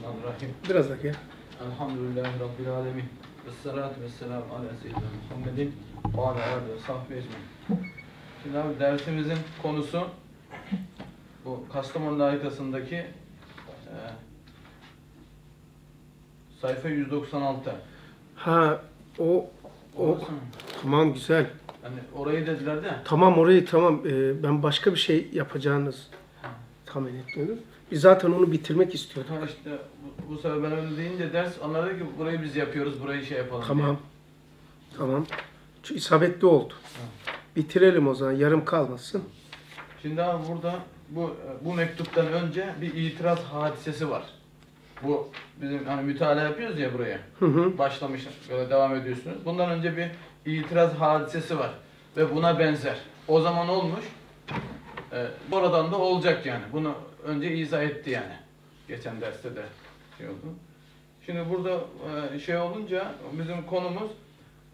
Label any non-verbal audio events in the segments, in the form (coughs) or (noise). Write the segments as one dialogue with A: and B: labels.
A: Bismillahirrahmanirrahim.
B: Biraz da gel.
A: Elhamdülillahi Rabbil alemin. Vessalatu vesselamu ala seyyidina Muhammedin ve ala alihi ve sahbihi ecmaîn. Şimdi abi dersimizin konusu bu Kastamonu layıkasındaki e, sayfa 196.
B: Ha o o
A: Orası mı?
B: tamam güzel.
A: Hani orayı dediler de.
B: Tamam orayı tamam. Ee, ben başka bir şey yapacağınız tahmin etmiyordum. Biz zaten onu bitirmek istiyorduk.
A: Ha işte bu, bu sefer ben öyle deyince ders onlar dedi ki burayı biz yapıyoruz, burayı şey yapalım.
B: Tamam. Tamam. Şu isabetli oldu. Bitirelim o zaman. Yarım kalmasın.
A: Şimdi abi burada bu bu mektuptan önce bir itiraz hadisesi var. Bu bizim hani mütalaa yapıyoruz ya buraya.
B: Hı hı.
A: Başlamış böyle devam ediyorsunuz. Bundan önce bir itiraz hadisesi var ve buna benzer. O zaman olmuş. E, oradan da olacak yani. Bunu önce izah etti yani. Geçen derste de şey oldu. Şimdi burada e, şey olunca bizim konumuz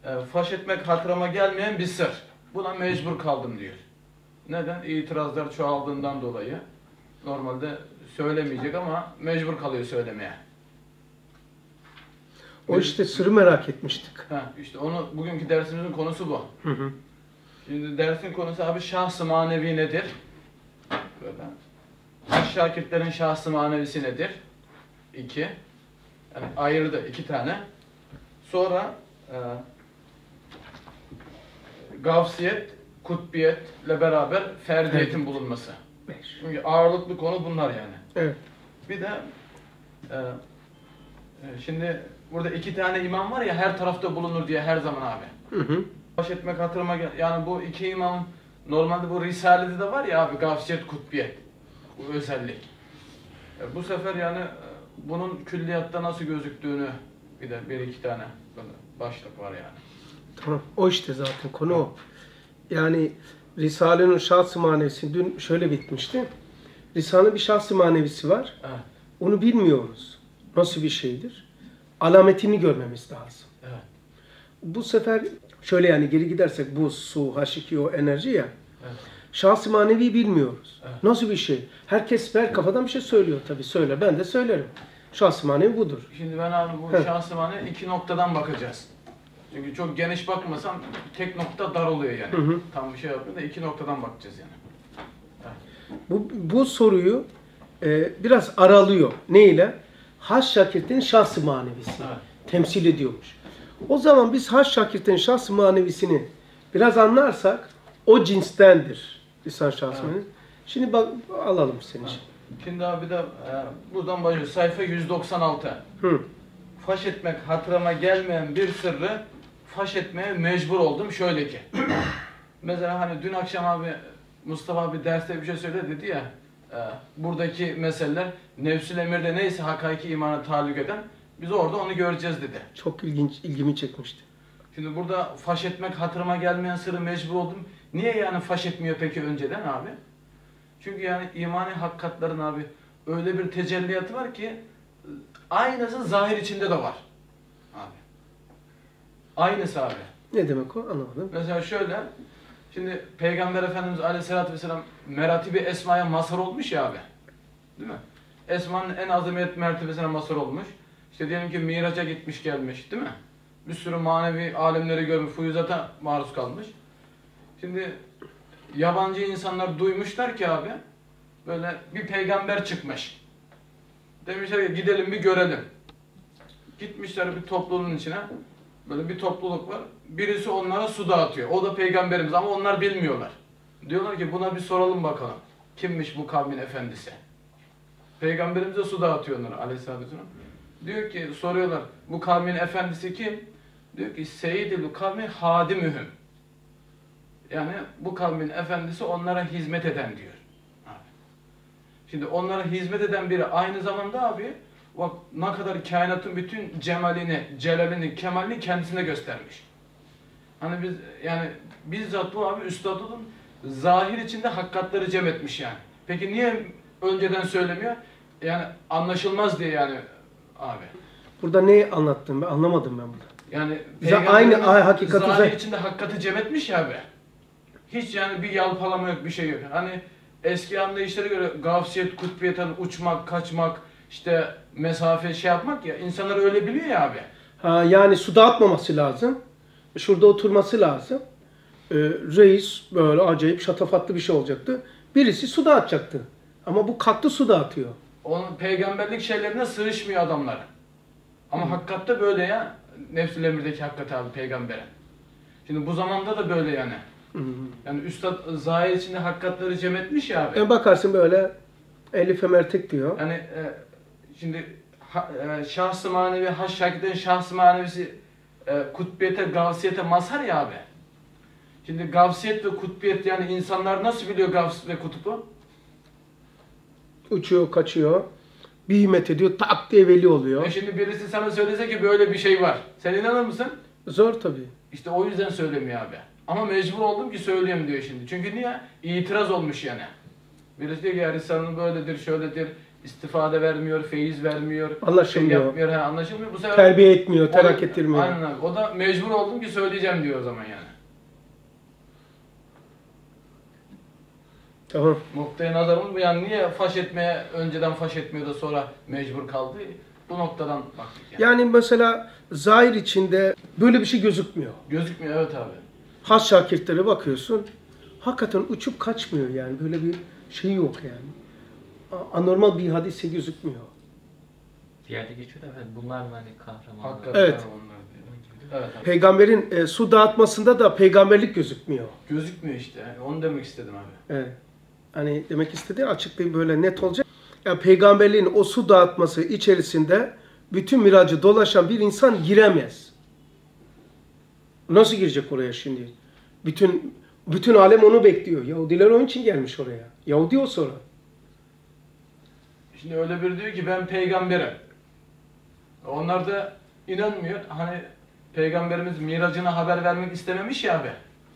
A: e, faş etmek hatırıma gelmeyen bir sır. Buna mecbur kaldım diyor. Neden? İtirazlar çoğaldığından dolayı. Normalde söylemeyecek ama mecbur kalıyor söylemeye.
B: O işte sırrı merak etmiştik.
A: Ha, işte onu bugünkü dersimizin konusu bu.
B: Hı hı.
A: Şimdi dersin konusu abi şahs-ı manevi nedir? Böyle. Şakirtlerin şahs-ı manevisi nedir? İki. Yani ayırdı iki tane. Sonra e, gavsiyet, kutbiyetle beraber ferdiyetin bulunması.
B: Beş.
A: Çünkü ağırlıklı konu bunlar yani.
B: Evet.
A: Bir de e, e, şimdi burada iki tane imam var ya her tarafta bulunur diye her zaman abi.
B: Hı hı.
A: Baş etmek hatırıma gel. Yani bu iki imam normalde bu Risale'de de var ya abi gafsiyet kutbiyet. Özellik. E, bu sefer yani e, bunun külliyatta nasıl gözüktüğünü bir de bir iki tane başlık var yani.
B: Tamam. O işte zaten konu o. Yani Risale'nin şahs-ı manevisi dün şöyle bitmişti. Risale'nin bir şahs-ı manevisi var.
A: Evet.
B: Onu bilmiyoruz. Nasıl bir şeydir? Alametini görmemiz lazım.
A: Evet.
B: Bu sefer şöyle yani geri gidersek bu su, H2O enerji ya.
A: Evet.
B: Şahs-ı manevi bilmiyoruz.
A: Evet.
B: Nasıl bir şey? Herkes her kafadan bir şey söylüyor tabii. Söyle. Ben de söylerim. Şahs-ı manevi budur.
A: Şimdi ben abi bu
B: Evet.
A: şahsımane iki noktadan bakacağız. Çünkü çok geniş bakmasam tek nokta dar oluyor yani.
B: Hı hı.
A: Tam bir şey yapıyor da iki noktadan bakacağız yani.
B: Bu, bu soruyu e, biraz aralıyor. Ne ile? Haş Şakirt'in şahs-ı manevisi.
A: Evet.
B: Temsil ediyormuş. O zaman biz Haş Şakirt'in şahs-ı manevisini biraz anlarsak o cinstendir. Lisan şahs
A: Evet.
B: Şimdi bak alalım seni.
A: Evet. Şimdi abi de e, buradan başlıyor. Sayfa 196.
B: Hı.
A: Faş etmek hatırıma gelmeyen bir sırrı faş etmeye mecbur oldum şöyle ki. (clears throat) Mesela hani dün akşam abi Mustafa abi derste bir şey söyledi dedi ya e, buradaki meseleler nefsül emirde neyse hakiki imana taluk eden biz orada onu göreceğiz dedi.
B: Çok ilginç, ilgimi çekmişti.
A: Şimdi burada faş etmek hatırıma gelmeyen sırrı mecbur oldum. Niye yani faş etmiyor peki önceden abi? Çünkü yani imani hakikatlerin abi öyle bir tecelliyatı var ki aynısı zahir içinde de var. Abi. Aynısı abi.
B: Ne demek o? Anlamadım.
A: Mesela şöyle şimdi Peygamber Efendimiz Aleyhisselatü Vesselam meratibi esmaya mazhar olmuş ya abi. Değil mi? Esmanın en azamiyet mertebesine mazhar olmuş. İşte diyelim ki miraca gitmiş gelmiş değil mi? Bir sürü manevi alemleri görmüş, fuyuzata maruz kalmış. Şimdi yabancı insanlar duymuşlar ki abi böyle bir peygamber çıkmış. Demişler ki gidelim bir görelim. Gitmişler bir topluluğun içine. Böyle bir topluluk var. Birisi onlara su dağıtıyor. O da peygamberimiz ama onlar bilmiyorlar. Diyorlar ki buna bir soralım bakalım. Kimmiş bu kavmin efendisi? Peygamberimize su dağıtıyor onlara aleyhissalatü vesselam. Diyor ki soruyorlar bu kavmin efendisi kim? Diyor ki seyyidil kavmi hadimühüm. Yani bu kavmin efendisi onlara hizmet eden diyor. Şimdi onlara hizmet eden biri aynı zamanda abi bak ne kadar kainatın bütün cemalini, celalini, kemalini kendisine göstermiş. Hani biz yani bizzat bu abi üstadın zahir içinde hakikatleri cem etmiş yani. Peki niye önceden söylemiyor? Yani anlaşılmaz diye yani abi.
B: Burada ne anlattın ben anlamadım ben burada.
A: Yani
B: aynı ay- hakikati
A: zahir
B: zah-
A: içinde hakikati cem etmiş ya abi. Hiç yani bir yalpalama yok, bir şey yok. Hani eski anlayışlara göre gafsiyet, kutbiyet, hani uçmak, kaçmak, işte mesafe şey yapmak ya insanlar öyle biliyor ya abi.
B: Ha, yani su dağıtmaması lazım. Şurada oturması lazım. Ee, reis böyle acayip şatafatlı bir şey olacaktı. Birisi su dağıtacaktı. Ama bu kalktı su dağıtıyor.
A: Onun peygamberlik şeylerine sığışmıyor adamlar. Ama hakikatte böyle ya. Nefsül emirdeki hakikat abi peygambere. Şimdi bu zamanda da böyle yani. Yani Üstad zahir içinde hakikatleri cem etmiş ya abi.
B: E bakarsın böyle Elif Emertek diyor.
A: Yani e, şimdi ha, e, şahs-ı manevi, haş hakikaten şahs-ı manevisi e, kutbiyete, gavsiyete mazhar ya abi. Şimdi gavsiyet ve kutbiyet yani insanlar nasıl biliyor gavs ve kutubu?
B: Uçuyor, kaçıyor. Bir himmet ediyor, tak diye veli oluyor.
A: E şimdi birisi sana söylese ki böyle bir şey var. Sen inanır mısın?
B: Zor tabii.
A: İşte o yüzden söylemiyor abi. Ama mecbur oldum ki söyleyeyim diyor şimdi. Çünkü niye? İtiraz olmuş yani. Birisi diyor ki ya Risale'nin böyledir, şöyledir, istifade vermiyor, feyiz vermiyor,
B: Anlaşılmıyor.
A: şey yapmıyor, ha, anlaşılmıyor. Bu sefer
B: Terbiye etmiyor, terak
A: O-
B: ettirmiyor.
A: Aynen abi. O da mecbur oldum ki söyleyeceğim diyor o zaman yani.
B: Tamam.
A: Noktaya nazarım bu yani niye faş etmeye önceden faş etmiyor da sonra mecbur kaldı? Bu noktadan baktık yani.
B: Yani mesela zahir içinde böyle bir şey gözükmüyor.
A: Gözükmüyor evet abi.
B: Has şakirtlere bakıyorsun. Hakikaten uçup kaçmıyor yani. Böyle bir şey yok yani. Anormal bir hadise gözükmüyor.
C: Bir yerde geçiyor da evet, bunlar mı hani kahramanlar?
A: Hakikaten
B: Evet.
A: onlar. Evet.
B: Peygamberin e, su dağıtmasında da peygamberlik gözükmüyor.
A: Gözükmüyor işte. Yani onu demek istedim abi.
B: Evet. Hani demek istediği açıklayayım böyle net olacak. Ya peygamberliğin o su dağıtması içerisinde bütün miracı dolaşan bir insan giremez. Nasıl girecek oraya şimdi? Bütün bütün alem onu bekliyor. Yahudiler onun için gelmiş oraya. Yahudi o sonra.
A: Şimdi öyle bir diyor ki ben peygamberim. Onlar da inanmıyor. Hani peygamberimiz miracına haber vermek istememiş ya abi.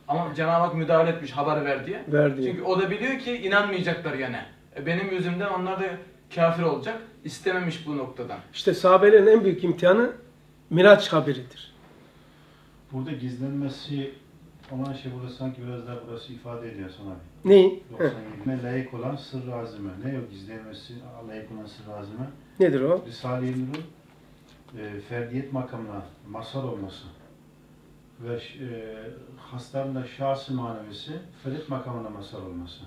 A: Ama Cenab-ı Hak müdahale etmiş haber ver diye.
B: Verdi.
A: Çünkü o da biliyor ki inanmayacaklar yani. E benim yüzümden onlar da kafir olacak. İstememiş bu noktadan.
B: İşte sahabelerin en büyük imtihanı Miraç haberidir.
D: Burada gizlenmesi olan şey burada sanki biraz daha burası ifade ediyor sana.
B: Neyi? Heh,
D: 97. layık olan sır azime. Ne o gizlenmesi layık olan sır azime?
B: Nedir o?
D: Risale-i Nur'un e, ferdiyet makamına masal olması ve e, hasların da şahsı manevisi ferit makamına masal olması.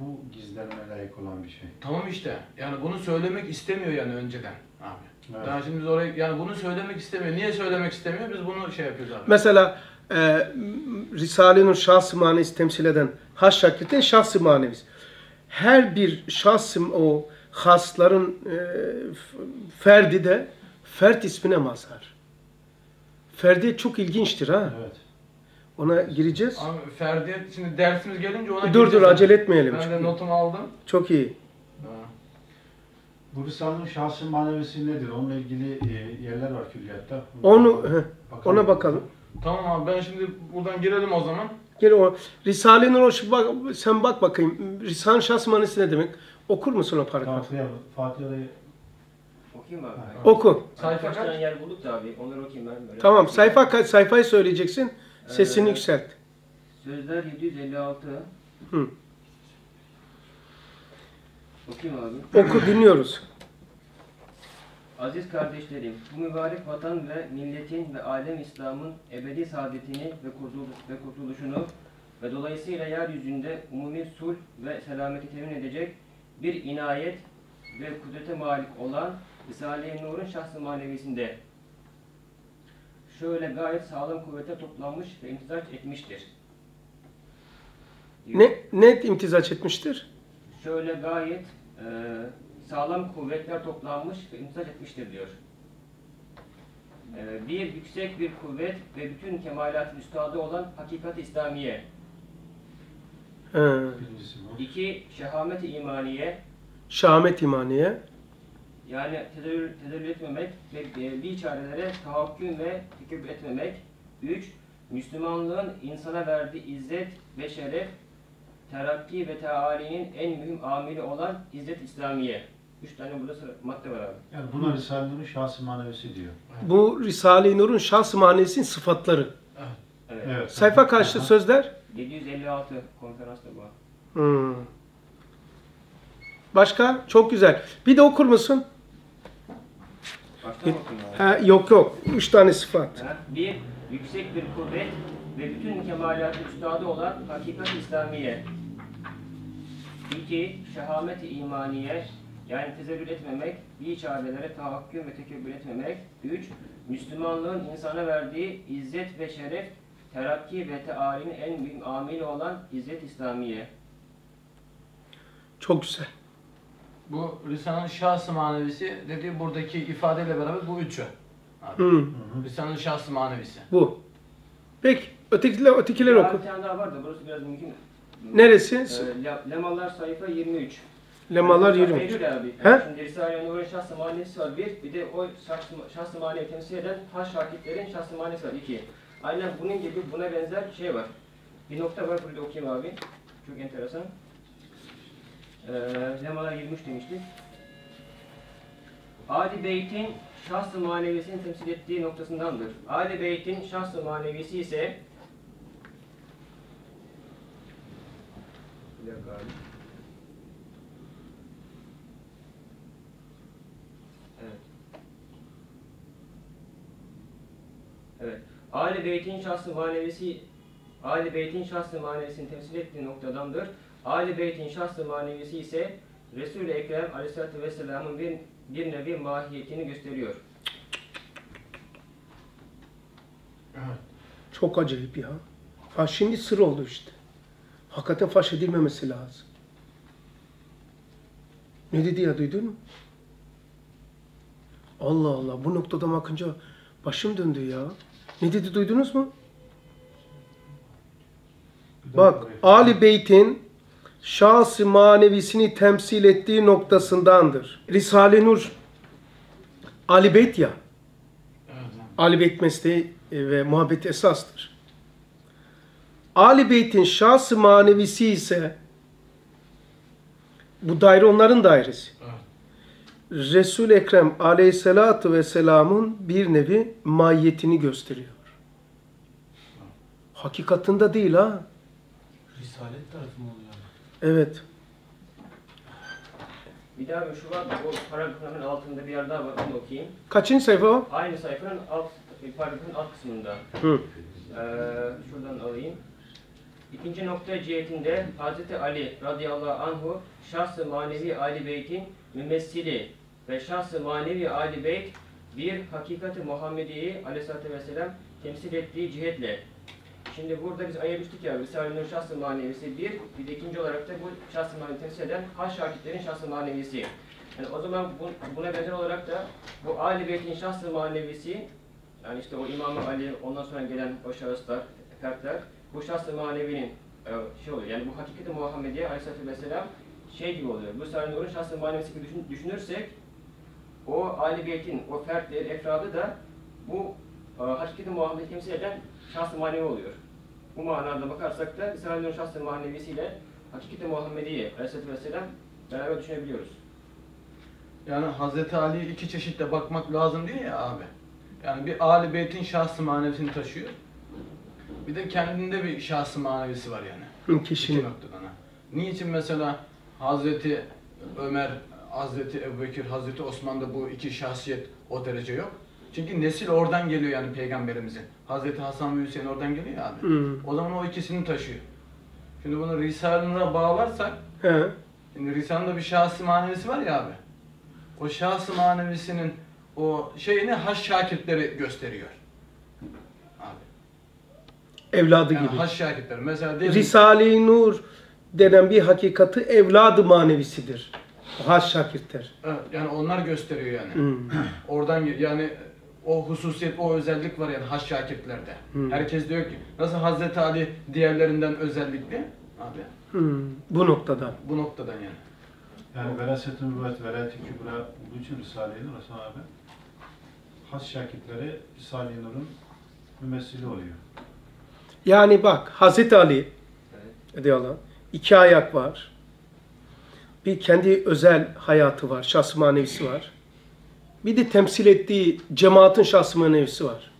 D: Bu gizlenme layık olan bir şey.
A: Tamam işte. Yani bunu söylemek istemiyor yani önceden abi.
D: Evet.
A: Daha şimdi biz oraya yani bunu söylemek istemiyor. Niye söylemek istemiyor? Biz bunu şey yapıyoruz abi.
B: Mesela e, Risale-i Nur şahs-ı manevisi temsil eden Haş Şakirt'in şahs-ı manevisi. Her bir şahs o hasların e, ferdi de fert ismine mazhar. Ferdi çok ilginçtir ha.
D: Evet.
B: Ona gireceğiz.
A: Abi Ferdi şimdi dersimiz gelince ona
B: Dur dur acele etmeyelim.
A: Ben de notumu aldım.
B: Çok iyi.
A: Ha.
D: Bu Risale'nin şahsı manevisi nedir? Onunla ilgili e, yerler var külliyatta.
B: Onu
D: Bakalım.
B: ona bakalım.
A: Tamam abi ben şimdi buradan girelim o zaman.
B: Gel o Risale-i Nur bak, sen bak bakayım. Risale-i şahs manevisi ne demek? Okur musun o paragrafı?
D: Fatiha'yı Fatiha'yı
E: Okuyayım abi?
B: Oku.
A: Sayfa
E: Kaç yer bulduk da abi. Onları okuyayım ben böyle.
B: Tamam sayfa kaç sayfayı söyleyeceksin. Sesini
E: Ee,
B: yükselt.
E: Sözler 756.
B: Hı.
E: Okuyayım abi.
B: Oku dinliyoruz.
E: Aziz kardeşlerim, bu mübarek vatan ve milletin ve alem İslam'ın ebedi saadetini ve kurtuluş ve kurtuluşunu ve dolayısıyla yeryüzünde umumi sulh ve selameti temin edecek bir inayet ve kudrete malik olan Risale-i Nur'un şahsı manevisinde şöyle gayet sağlam kuvvete toplanmış ve imtizaç etmiştir.
B: Ne net imtizaç etmiştir?
E: şöyle gayet e, sağlam kuvvetler toplanmış ve imtizaç etmiştir diyor. E, bir yüksek bir kuvvet ve bütün kemalat üstadı olan hakikat İslamiye.
B: He.
E: İki, şehamet-i imaniye
B: Şahmet İmaniye.
E: yani tedellül, tedellül etmemek ve e, bir çarelere tahakküm ve tekib etmemek. Üç, Müslümanlığın insana verdiği izzet ve şeref, terakki ve tealinin en mühim amili olan izzet İslamiye. Üç tane burada sıra, madde var abi.
D: Yani buna Risale-i Nur'un şahsı manevisi diyor.
B: Bu Risale-i Nur'un şahs manevisinin sıfatları.
E: Evet.
D: Evet.
B: Sayfa kaçtı sözler?
E: 756 konferansta bu.
B: Hmm. Başka? Çok güzel. Bir de okur musun?
E: Mı abi?
B: Ha, yok yok. Üç tane sıfat.
E: Ha, Bir, yüksek bir kuvvet ve bütün kemalatın üstadı olan hakikat İslamiye. İki, şehamet-i imaniye, yani tezellül etmemek, bir çarelere tahakküm ve tekebbür etmemek. Üç, Müslümanlığın insana verdiği izzet ve şeref, terakki ve tealinin en büyük amili olan izzet İslamiye.
B: Çok güzel.
A: Bu Risale'nin şahsı manevisi dediği buradaki ifadeyle beraber bu üçü. Abi.
B: Hı,
A: Risale'nin şahsı manevisi.
B: bu. Peki. Ötekiler, ötekiler oku.
E: Bir tane daha var da burası biraz mümkün.
B: Neresi?
E: Ee, Le- Lemalar sayfa 23.
B: Lemalar 23.
E: Eylül abi.
B: He?
E: Şimdi Risale-i Nur'un şahs-ı manevisi var bir. Bir de o şahs-ı, şahs-ı manevi temsil eden haş şakitlerin şahs-ı manevisi var iki. Aynen bunun gibi buna benzer şey var. Bir nokta var burada okuyayım abi. Çok enteresan. Ee, Lemalar 23 demiştik. Ali Beyt'in şahs-ı manevisini temsil ettiği noktasındandır. Ali Beyt'in şahs-ı manevisi ise Bir dakika abi. Evet. Ali Beyt'in şahsı manevisi Ali Beyt'in şahsı manevisini temsil ettiği noktadandır. Ali Beyt'in şahsı manevisi ise Resul-i Ekrem Aleyhisselatü Vesselam'ın bir, bir nevi mahiyetini gösteriyor.
D: Evet.
B: Çok acayip ya. Ha şimdi sır oldu işte. Hakikaten faş edilmemesi lazım. Ne dedi ya duydun mu? Allah Allah bu noktada bakınca başım döndü ya. Ne dedi duydunuz mu? Bak Ali Beyt'in şahsı manevisini temsil ettiği noktasındandır. Risale-i Nur Ali Beyt ya. Ali Beyt mesleği e, ve muhabbet esastır. Ali Beyt'in şahsı manevisi ise bu daire onların dairesi.
A: Evet.
B: Resul Ekrem Aleyhisselatü Vesselam'ın bir nevi mahiyetini gösteriyor. Hakikatında değil ha.
F: Risalet tarafı mı oluyor?
B: Evet.
E: Bir daha şu var, o paragrafın altında bir yer daha var, onu okuyayım.
B: Kaçıncı sayfa o?
E: Aynı sayfanın alt, paragrafın alt kısmında.
B: Hı.
E: Ee, şuradan alayım. İkinci nokta cihetinde Hz. Ali radıyallahu anhu şahs-ı manevi Ali Beyt'in mümessili ve şahs-ı manevi Ali Beyt bir hakikati Muhammediye'yi aleyhissalatü vesselam temsil ettiği cihetle. Şimdi burada biz ayırmıştık ya Risale-i Nur şahs-ı manevisi bir, bir de ikinci olarak da bu şahs-ı manevi temsil eden haş şakitlerin şahs-ı manevisi. Yani o zaman bu, buna benzer olarak da bu Ali Beyt'in şahs-ı manevisi yani işte o İmam Ali, ondan sonra gelen o şahıslar, fertler, bu şahs-ı manevinin e, şey oluyor. Yani bu hakikati Muhammediye Aleyhisselatü Vesselam şey gibi oluyor. Bu Sarı Nur'un şahs-ı manevisi gibi düşün- düşünürsek, o Ali Beyt'in, o fertleri, efradı da bu e, hakikati Muhammed'i temsil eden şahs-ı manevi oluyor. Bu manada bakarsak da Sarı Nur'un şahs-ı manevisiyle hakikati Muhammediye Aleyhisselatü Vesselam beraber düşünebiliyoruz.
A: Yani Hazreti Ali'ye iki çeşitle bakmak lazım değil ya abi. Yani bir Ali Beyt'in şahsı manevisini taşıyor. Bir de kendinde bir şahsı manevisi var yani.
B: Hı,
A: İki
B: Kişinin.
A: noktadan ha. Niçin mesela Hazreti Ömer, Hazreti Ebubekir, Hazreti Osman'da bu iki şahsiyet o derece yok? Çünkü nesil oradan geliyor yani peygamberimizin. Hazreti Hasan ve Hüseyin oradan geliyor ya abi.
B: Hı.
A: O zaman o ikisini taşıyor. Şimdi bunu Risale-i Nur'a bağlarsak
B: He.
A: Şimdi Risale'nin bir şahsı manevisi var ya abi. O şahsı manevisinin o şeyini haş şakirtleri gösteriyor.
B: Evladı
A: Yani
B: gibi.
A: haş şakirtleri. Mesela
B: Risale-i Nur denen bir hakikati evladı manevisidir. Haş şakirtler.
A: Evet, yani onlar gösteriyor yani.
B: Hı. (clears throat)
A: Oradan yani o hususiyet, o özellik var yani haş şakirtlerde.
B: Hı.
A: Herkes diyor ki nasıl Hazreti Ali diğerlerinden özellikli? Abi
B: Hı. Bu noktada.
A: bu noktadan yani.
D: Yani veraset-i nübüvvet, velayet-i kübra olduğu için Risale-i Nur Hasan abi has şakitleri Risale-i Nur'un mümessili oluyor.
B: Yani bak Hazreti Ali
E: Evet.
B: diyorlar. iki ayak var. Bir kendi özel hayatı var, şahs manevisi var. Bir de temsil ettiği cemaatin şahs manevisi var.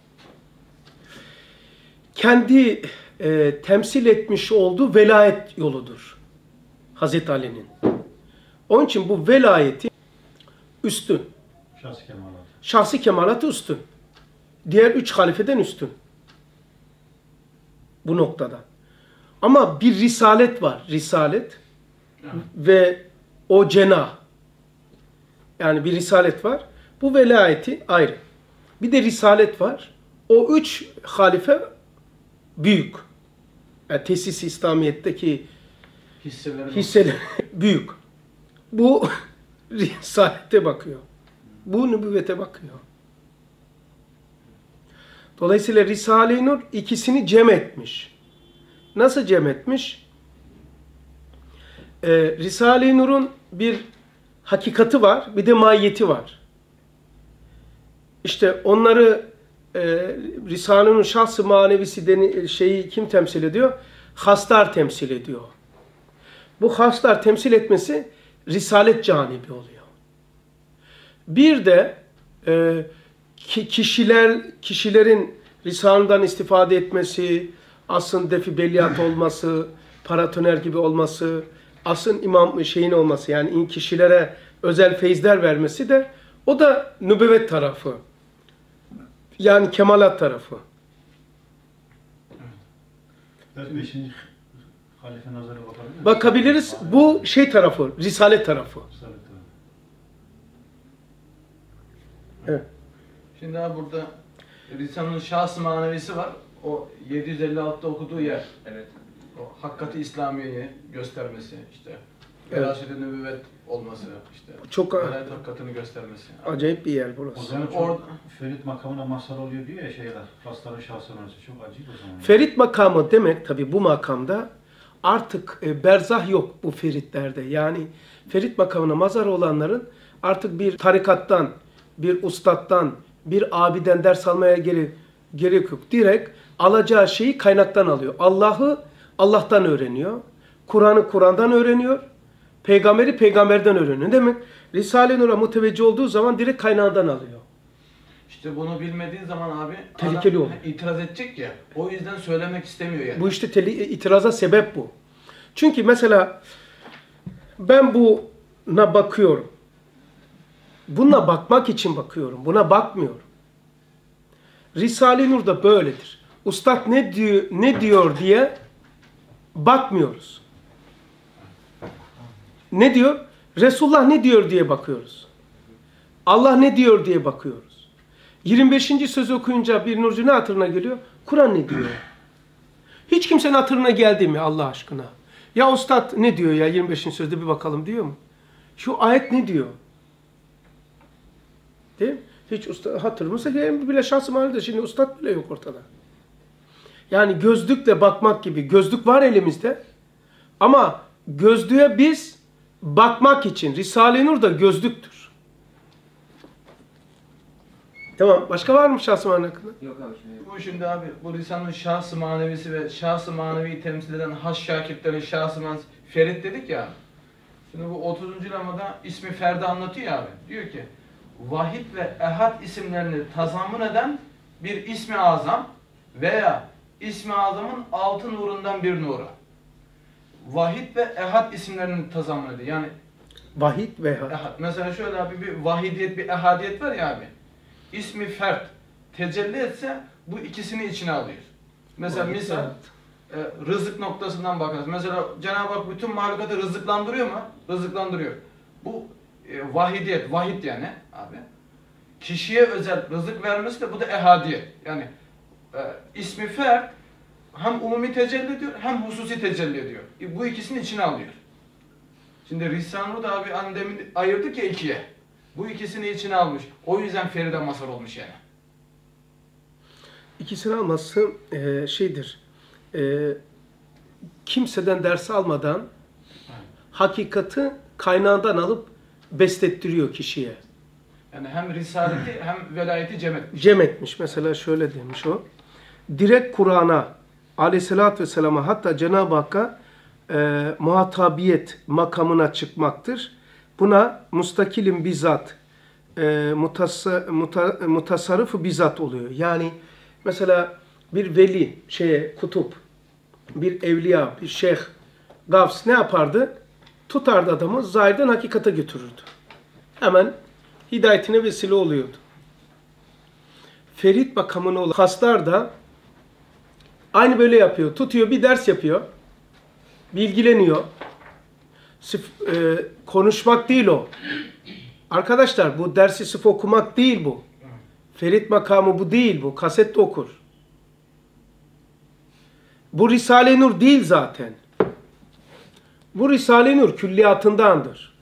B: Kendi e, temsil etmiş olduğu velayet yoludur. Hazreti Ali'nin. Onun için bu velayeti üstün.
D: Şahs kemalat.
B: Şahsi kemalatı üstün. Diğer üç halifeden üstün. Bu noktada. Ama bir risalet var. Risalet. Ve o cenah. Yani bir risalet var. Bu velayeti ayrı. Bir de risalet var. O üç halife büyük. Yani tesis İslamiyet'teki
A: Hisseleri
B: hisseler (laughs) büyük. Bu (laughs) risalete bakıyor. Bu nübüvvete bakıyor. Dolayısıyla Risale-i Nur ikisini cem etmiş. Nasıl cem etmiş? Ee, Risale-i Nur'un bir hakikati var, bir de mahiyeti var. İşte onları e, Risale-i Nur şahsı manevisi deni, şeyi kim temsil ediyor? Haslar temsil ediyor. Bu haslar temsil etmesi risalet canibi oluyor. Bir de e, kişiler kişilerin risaleden istifade etmesi, asın defi beliyat olması, paratoner gibi olması, asın imam şeyin olması yani in kişilere özel feyizler vermesi de o da nübüvvet tarafı. Yani kemalat tarafı.
D: Beşinci halife nazarı bakabilir miyiz?
B: Bakabiliriz. Bu şey tarafı, risalet tarafı.
D: Risalet tarafı.
B: Evet.
A: Şimdi abi burada Risale'nin şahs manevisi var. O 756'da okuduğu yer.
E: Evet.
A: O hakikati İslamiye'yi göstermesi işte.
B: Evet.
A: Veraset-i nübüvvet olması işte.
B: Çok
A: Velayet hakikatini göstermesi.
B: acayip bir yer
D: O
B: burası.
D: zaman
A: Yani
D: çok
A: orada-
D: Ferit makamına mazhar oluyor diyor ya şeyler. Hasların şahsı manevisi çok acayip o zaman.
B: Ferit makamı demek tabi bu makamda artık e, berzah yok bu feritlerde. Yani ferit makamına mazhar olanların artık bir tarikattan, bir ustattan, bir abiden ders almaya geri, gerek yok. Direkt alacağı şeyi kaynaktan alıyor. Allah'ı Allah'tan öğreniyor. Kur'an'ı Kur'an'dan öğreniyor. Peygamberi peygamberden öğreniyor. Demek Risale-i Nur'a muteveccih olduğu zaman direkt kaynağından alıyor.
A: İşte bunu bilmediğin zaman abi
B: Tehlikeli
A: adam
B: olur.
A: itiraz edecek ya. O yüzden söylemek istemiyor yani.
B: Bu işte teli, itiraza sebep bu. Çünkü mesela ben buna bakıyorum. Buna bakmak için bakıyorum. Buna bakmıyorum. Risale-i Nur da böyledir. Ustad ne diyor, ne diyor diye bakmıyoruz. Ne diyor? Resulullah ne diyor diye bakıyoruz. Allah ne diyor diye bakıyoruz. 25. sözü okuyunca bir nurcu ne hatırına geliyor? Kur'an ne diyor? Hiç kimsenin hatırına geldi mi Allah aşkına? Ya ustad ne diyor ya 25. sözde bir bakalım diyor mu? Şu ayet ne diyor? Değil mi? Hiç usta hatırımızda gelin bile şahsı manada şimdi ustad bile yok ortada. Yani gözlükle bakmak gibi. Gözlük var elimizde. Ama gözlüğe biz bakmak için. Risale-i Nur da gözlüktür. Tamam. Başka var mı şahsı manada hakkında?
E: Yok abi şimdi.
A: Bu şimdi abi bu Risale'nin şahsı manevisi ve şahsı maneviyi temsil eden haş şakirtlerin şahsı manevisi Ferit dedik ya. Şimdi bu 30. lamada ismi Ferdi anlatıyor ya abi. Diyor ki vahid ve ehad isimlerini tazammun eden bir ismi azam veya ismi azamın altı nurundan bir nuru. Vahid ve ehad isimlerini tazammun ediyor. Yani
B: Vahid ve ehad.
A: Ehad. Mesela şöyle abi bir vahidiyet, bir ehadiyet var ya abi. İsmi fert tecelli etse bu ikisini içine alıyor. Mesela
B: Vahid
A: misal e, rızık noktasından bakarız. Mesela Cenab-ı Hak bütün mahlukatı rızıklandırıyor mu? Rızıklandırıyor. Bu e, vahidiyet, vahid yani abi. Kişiye özel rızık vermesi de bu da ehadiyet. Yani e, ismi fert hem umumi tecelli ediyor hem hususi tecelli ediyor. E, bu ikisini içine alıyor. Şimdi Risale-i da abi hani demin ayırdık ya ikiye. Bu ikisini içine almış. O yüzden Feride Masar olmuş yani.
B: İkisini alması e, şeydir. E, kimseden ders almadan hakikati kaynağından alıp beslettiriyor kişiye.
A: Yani hem risaleti hem velayeti cem etmiş.
B: Cem etmiş. Mesela şöyle demiş o. Direkt Kur'an'a aleyhissalatü vesselama hatta Cenab-ı Hakk'a e, muhatabiyet makamına çıkmaktır. Buna mustakilin bizzat e, mutasa, muta, mutasarrıfı bizzat oluyor. Yani mesela bir veli, şeye, kutup, bir evliya, bir şeyh, gavs ne yapardı? Tutardı adamı zahirden hakikate götürürdü. Hemen hidayetine vesile oluyordu. Ferit makamına olan haslar da aynı böyle yapıyor. Tutuyor bir ders yapıyor. Bilgileniyor. Sırf, e, konuşmak değil o. Arkadaşlar bu dersi sırf okumak değil bu. Ferit makamı bu değil bu. Kasette okur. Bu Risale-i Nur değil zaten. Bu Risale-i Nur külliyatındandır.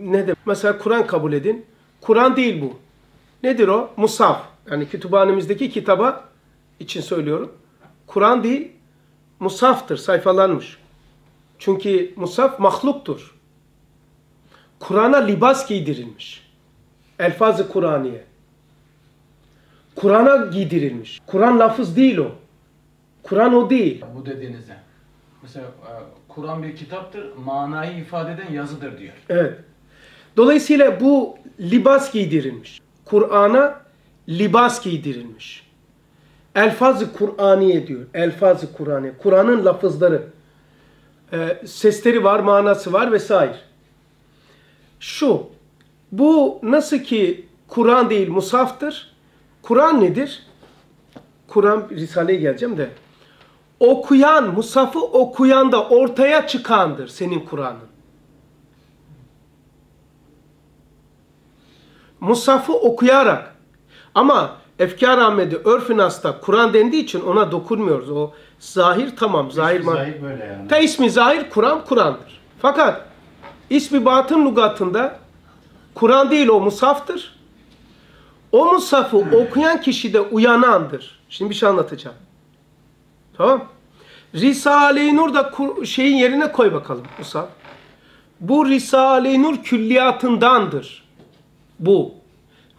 B: Ne de mesela Kur'an kabul edin. Kur'an değil bu. Nedir o? Musaf. Yani kütüphanemizdeki kitaba için söylüyorum. Kur'an değil, musaftır, sayfalanmış. Çünkü musaf mahluktur. Kur'an'a libas giydirilmiş. Elfaz-ı Kur'aniye. Kur'an'a giydirilmiş. Kur'an lafız değil o. Kur'an o değil.
A: Bu dediğinizde. Mesela e, Kur'an bir kitaptır, manayı ifade eden yazıdır diyor.
B: Evet. Dolayısıyla bu libas giydirilmiş. Kur'an'a libas giydirilmiş. Elfaz-ı Kur'aniye diyor. Elfaz-ı Kur'aniye. Kur'an'ın lafızları. Ee, sesleri var, manası var vesaire. Şu. Bu nasıl ki Kur'an değil musaftır. Kur'an nedir? Kur'an Risale'ye geleceğim de. Okuyan, musafı okuyan da ortaya çıkandır senin Kur'an'ın. Musaf'ı okuyarak ama Efkar Ahmet'i örf-ü nas'ta Kur'an dendiği için ona dokunmuyoruz. O zahir tamam. Zahir,
D: Zahir böyle yani.
B: Ta ismi zahir Kur'an Kur'an'dır. Fakat ismi batın lugatında Kur'an değil o musaftır. O musafı okuyan kişi de uyanandır. Şimdi bir şey anlatacağım. Tamam. Risale-i Nur da şeyin yerine koy bakalım musaf. Bu Risale-i Nur külliyatındandır. Bu.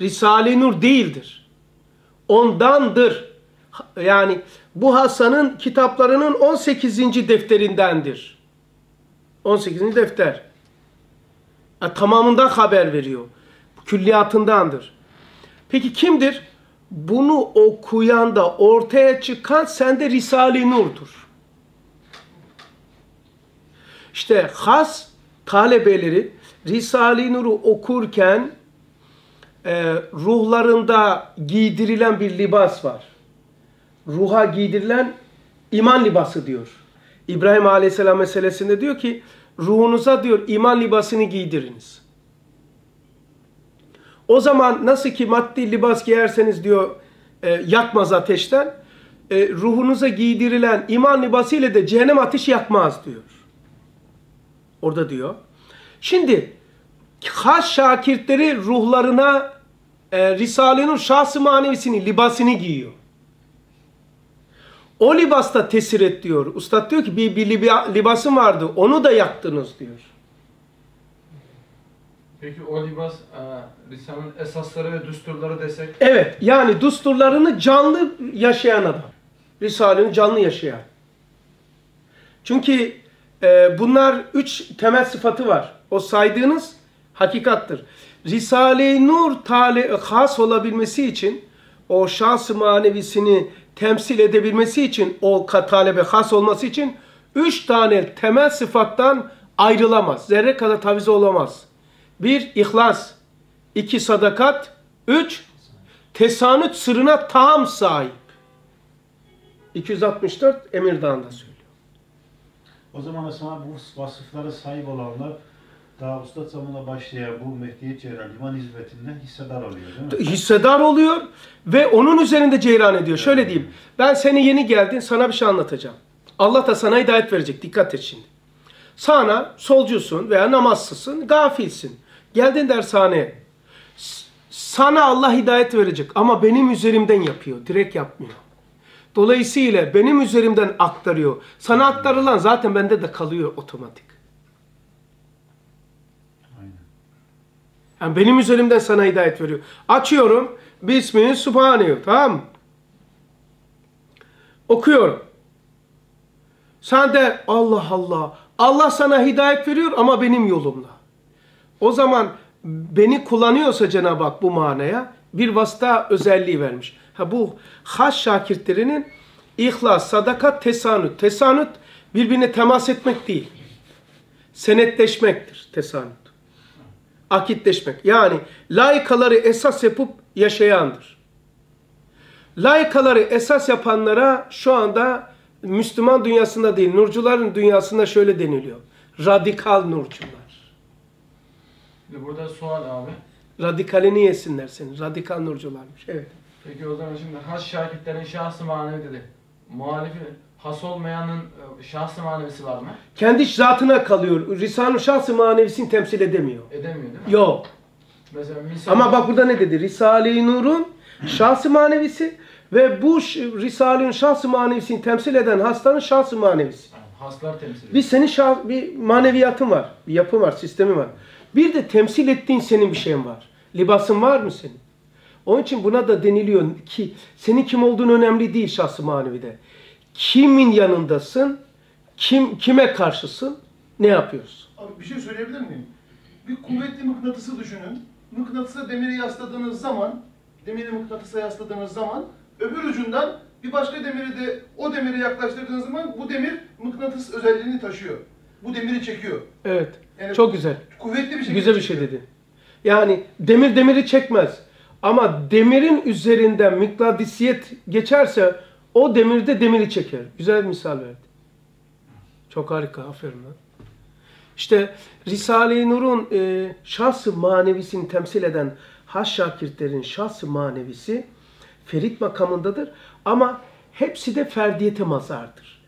B: Risale-i Nur değildir. Ondandır. Yani bu Hasan'ın kitaplarının 18. defterindendir. 18. defter. Ya, tamamından haber veriyor. Külliyatındandır. Peki kimdir? Bunu okuyan da ortaya çıkan sende Risale-i Nur'dur. İşte has talebeleri Risale-i Nur'u okurken e, ruhlarında giydirilen bir libas var. Ruha giydirilen iman libası diyor. İbrahim Aleyhisselam meselesinde diyor ki ruhunuza diyor iman libasını giydiriniz. O zaman nasıl ki maddi libas giyerseniz diyor e, yakmaz ateşten e, ruhunuza giydirilen iman libası ile de cehennem ateşi yakmaz diyor. Orada diyor. Şimdi has şakirtleri ruhlarına e, Risale-i şahsı manevisini, libasını giyiyor. O libasta tesir et diyor. Ustad diyor ki bir, bir liba- libasım vardı onu da yaktınız diyor.
A: Peki o libas, e, Risale'nin esasları ve düsturları desek,
B: Evet yani düsturlarını canlı yaşayan adam. Risale'nin canlı yaşayan. Çünkü e, bunlar üç temel sıfatı var. O saydığınız hakikattır. Risale-i Nur tale, has olabilmesi için o şahs-ı manevisini temsil edebilmesi için o talebe has olması için üç tane temel sıfattan ayrılamaz. Zerre kadar taviz olamaz. Bir, ihlas. iki sadakat. Üç, tesanüt sırrına tam sahip. 264 Emirdağ'ında söylüyor.
D: O zaman mesela bu vasıflara sahip olanlar daha Ustad zamanında başlayan bu Mehdiyet Ceylan liman hizmetinden hissedar oluyor değil mi?
B: Hissedar oluyor ve onun üzerinde ceyran ediyor. Şöyle diyeyim. Ben seni yeni geldin sana bir şey anlatacağım. Allah da sana hidayet verecek. Dikkat et şimdi. Sana solcusun veya namazsızsın, gafilsin. Geldin dershaneye. Sana Allah hidayet verecek ama benim üzerimden yapıyor. Direkt yapmıyor. Dolayısıyla benim üzerimden aktarıyor. Sana aktarılan zaten bende de kalıyor otomatik. Yani benim üzerimden sana hidayet veriyor. Açıyorum. Bismillah Subhanehu. Tamam? Okuyorum. Sen de Allah Allah. Allah sana hidayet veriyor ama benim yolumla. O zaman beni kullanıyorsa Cenab-ı Hak bu manaya bir vasıta özelliği vermiş. Ha bu has şakirtlerinin ihlas, sadakat, tesanüt. Tesanüt birbirine temas etmek değil. senetleşmektir tesanüt. Akitleşmek. Yani layıkaları esas yapıp yaşayandır. Layıkaları esas yapanlara şu anda Müslüman dünyasında değil, nurcuların dünyasında şöyle deniliyor. Radikal nurcular.
A: Şimdi burada sual abi.
B: Radikalini yesinler seni. Radikal nurcularmış. Evet.
A: Peki o zaman şimdi has şakirtlerin şahsı manevi dedi. Muhalifi has olmayanın e, şahsı manevisi var mı?
B: Kendi zatına kalıyor. Risale-i Şahs-ı manevisini temsil edemiyor.
A: Edemiyor değil mi?
B: Yok.
A: Mesela misal
B: Ama bak burada ne dedi? Risale-i Nur'un şahs-ı manevisi ve bu Risale-i Şahs-ı manevisini temsil eden hastanın şahs-ı manevisi.
A: haslar temsil ediyor.
B: Bir senin şah, bir maneviyatın var, bir yapı var, sistemi var. Bir de temsil ettiğin senin bir şeyin var. Libasın var mı senin? Onun için buna da deniliyor ki senin kim olduğun önemli değil şahsı manevide. Kimin yanındasın? Kim kime karşısın? Ne yapıyorsun?
G: Abi bir şey söyleyebilir miyim? Bir kuvvetli mıknatısı düşünün. Mıknatısa demiri yasladığınız zaman, demiri mıknatısa yasladığınız zaman öbür ucundan bir başka demiri de o demire yaklaştırdığınız zaman bu demir mıknatıs özelliğini taşıyor. Bu demiri çekiyor.
B: Evet.
G: Yani
B: Çok güzel.
G: Kuvvetli bir şekilde
B: Güzel bir şey dedi. Yani demir demiri çekmez. Ama demirin üzerinden mıknatısiyet geçerse o demirde demiri çeker. Güzel bir misal verdi. Çok harika. Aferin lan. İşte Risale-i Nur'un e, şahs-ı manevisini temsil eden Haş Şakirtlerin şahs-ı manevisi ferit makamındadır. Ama hepsi de ferdiyete mazardır.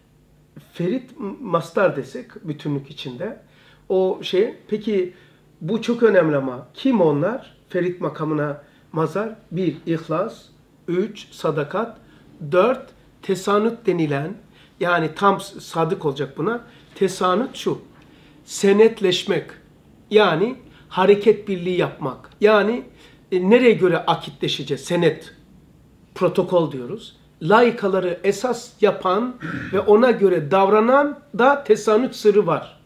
B: Ferit mastar desek bütünlük içinde o şey peki bu çok önemli ama kim onlar? Ferit makamına mazar. Bir, ihlas. Üç, sadakat. Dört, tesanüt denilen yani tam sadık olacak buna. Tesanüt şu. Senetleşmek. Yani hareket birliği yapmak. Yani e, nereye göre akitleşeceğiz? Senet. Protokol diyoruz. Laikaları esas yapan ve ona göre davranan da tesanüt sırrı var.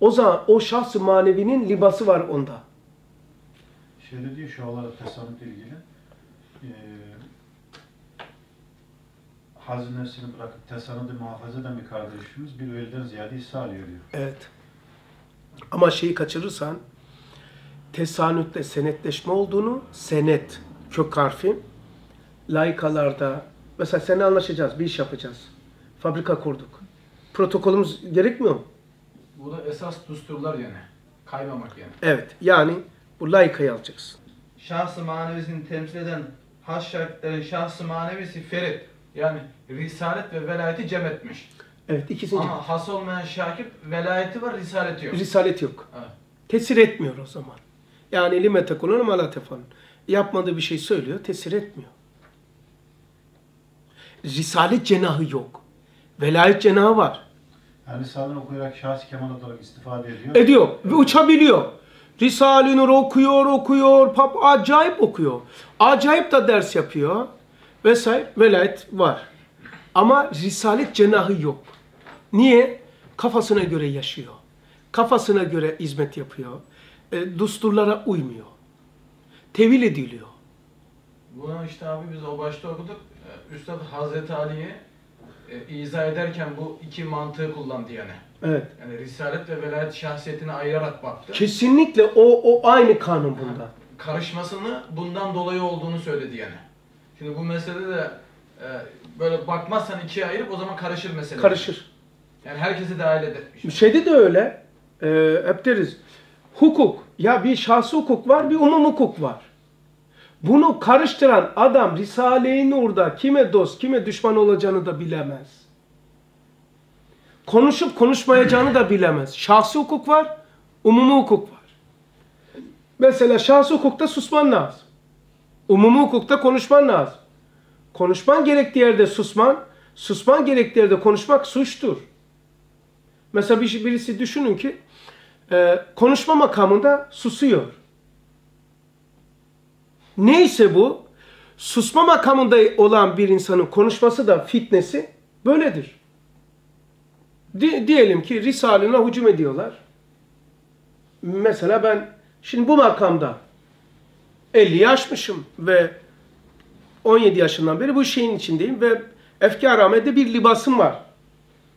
B: O zaman o şahs-ı manevinin libası var onda.
D: Şeyde diyor şu Allah'la tesanütle ilgili. Ee, hazin nefsini bırakıp tesanüdü muhafaza eden bir kardeşimiz bir veliden ziyade hisse alıyor diyor.
B: Evet. Ama şeyi kaçırırsan tesanütle senetleşme olduğunu senet kök harfi laikalarda mesela seninle anlaşacağız bir iş yapacağız. Fabrika kurduk. Protokolümüz gerekmiyor mu?
A: Bu da esas düsturlar yani. Kaymamak yani.
B: Evet. Yani bu laikayı alacaksın.
A: Şahsı manevisini temsil eden has şartların şahsı manevisi ferit. Yani risalet ve velayeti cem etmiş.
B: Evet ikisini
A: Ama has olmayan şakir velayeti var, risaleti yok.
B: risalet yok.
A: Evet.
B: Tesir etmiyor o zaman. Yani lime tekulun ama tefan. Yapmadığı bir şey söylüyor, tesir etmiyor. Risalet cenahı yok. Velayet cenahı var.
D: Yani Risale'ni okuyarak şahsi kemal olarak istifade ediyor.
B: Ediyor ve uçabiliyor. Risale-i Nur okuyor, okuyor, pap acayip okuyor. Acayip da ders yapıyor vesaire. Velayet var. Ama risalet cenahı yok. Niye? Kafasına göre yaşıyor. Kafasına göre hizmet yapıyor. E, dusturlara uymuyor. Tevil ediliyor.
A: Bunu işte abi biz o başta okuduk. Ee, Üstad Hazreti Ali'ye e, izah ederken bu iki mantığı kullandı yani.
B: Evet.
A: Yani risalet ve velayet şahsiyetini ayırarak baktı.
B: Kesinlikle o o aynı kanun bunda.
A: Karışmasını bundan dolayı olduğunu söyledi yani. Şimdi bu meselede de e, böyle bakmazsan ikiye ayırıp o zaman karışır mesele.
B: Karışır.
A: Yani herkesi dahil eder.
B: Şeyde de öyle. E, hep deriz. Hukuk. Ya bir şahsi hukuk var, bir umum hukuk var. Bunu karıştıran adam Risale-i Nur'da kime dost, kime düşman olacağını da bilemez. Konuşup konuşmayacağını da bilemez. Şahsi hukuk var, umumi hukuk var. Mesela şahsi hukukta susman lazım. Umumi hukukta konuşman lazım. Konuşman gerektiği yerde susman, susman gerektiği yerde konuşmak suçtur. Mesela bir, birisi düşünün ki e, konuşma makamında susuyor. Neyse bu, susma makamında olan bir insanın konuşması da fitnesi böyledir. Di- diyelim ki Risale'ne hücum ediyorlar. Mesela ben şimdi bu makamda 50'yi aşmışım ve 17 yaşından beri bu şeyin içindeyim ve efkar Ahmet'te bir libasım var.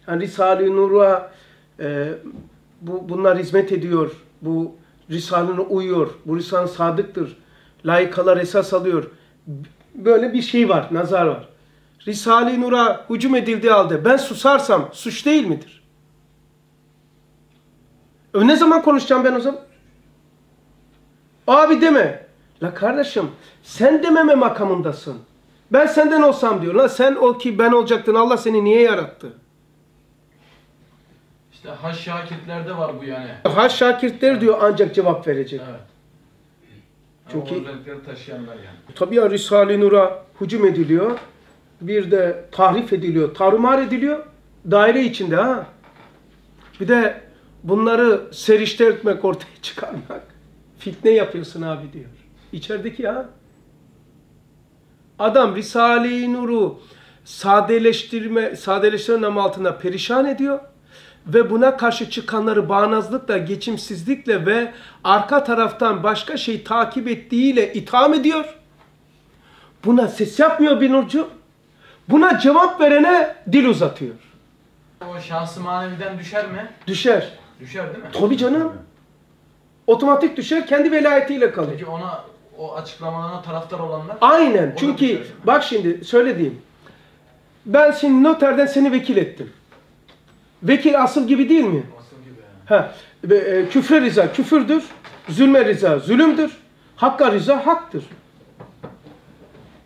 B: Yani Risale-i Nur'a e, bu bunlar hizmet ediyor. Bu Risale'ne uyuyor. Bu Risale sadıktır. Layıkalar esas alıyor. Böyle bir şey var, nazar var. Risale-i Nur'a hücum edildiği halde ben susarsam suç değil midir? E ne zaman konuşacağım ben o zaman? Abi deme. La kardeşim sen dememe makamındasın. Ben senden olsam diyor. La sen ol ki ben olacaktın. Allah seni niye yarattı?
A: İşte haş şakitlerde var bu yani.
B: Ha şakirtler diyor ancak cevap verecek.
A: Evet.
B: İyi.
A: özellikleri taşıyanlar yani.
B: Tabii ya Risale-i Nur'a hücum ediliyor. Bir de tahrif ediliyor, tarumar ediliyor. Daire içinde ha. Bir de bunları serişte etmek, ortaya (laughs) çıkarmak. Fitne yapıyorsun abi diyor. İçerideki ha. Adam Risale-i Nur'u sadeleştirme, sadeleştirme altında perişan ediyor. Ve buna karşı çıkanları bağnazlıkla, geçimsizlikle ve arka taraftan başka şey takip ettiğiyle itham ediyor. Buna ses yapmıyor bir nurcu. Buna cevap verene dil uzatıyor.
A: O şahsı maneviden düşer mi?
B: Düşer.
A: Düşer değil mi?
B: Tabii canım. Otomatik düşer, kendi velayetiyle kalır.
A: Peki ona o açıklamalarına taraftar olanlar
B: Aynen. Çünkü bak şimdi söylediğim. Ben şimdi noterden seni vekil ettim. Vekil asıl gibi değil mi?
A: Asıl gibi.
B: Ha, e, küfre riza küfürdür. Zulme riza zulümdür. Hakka riza haktır.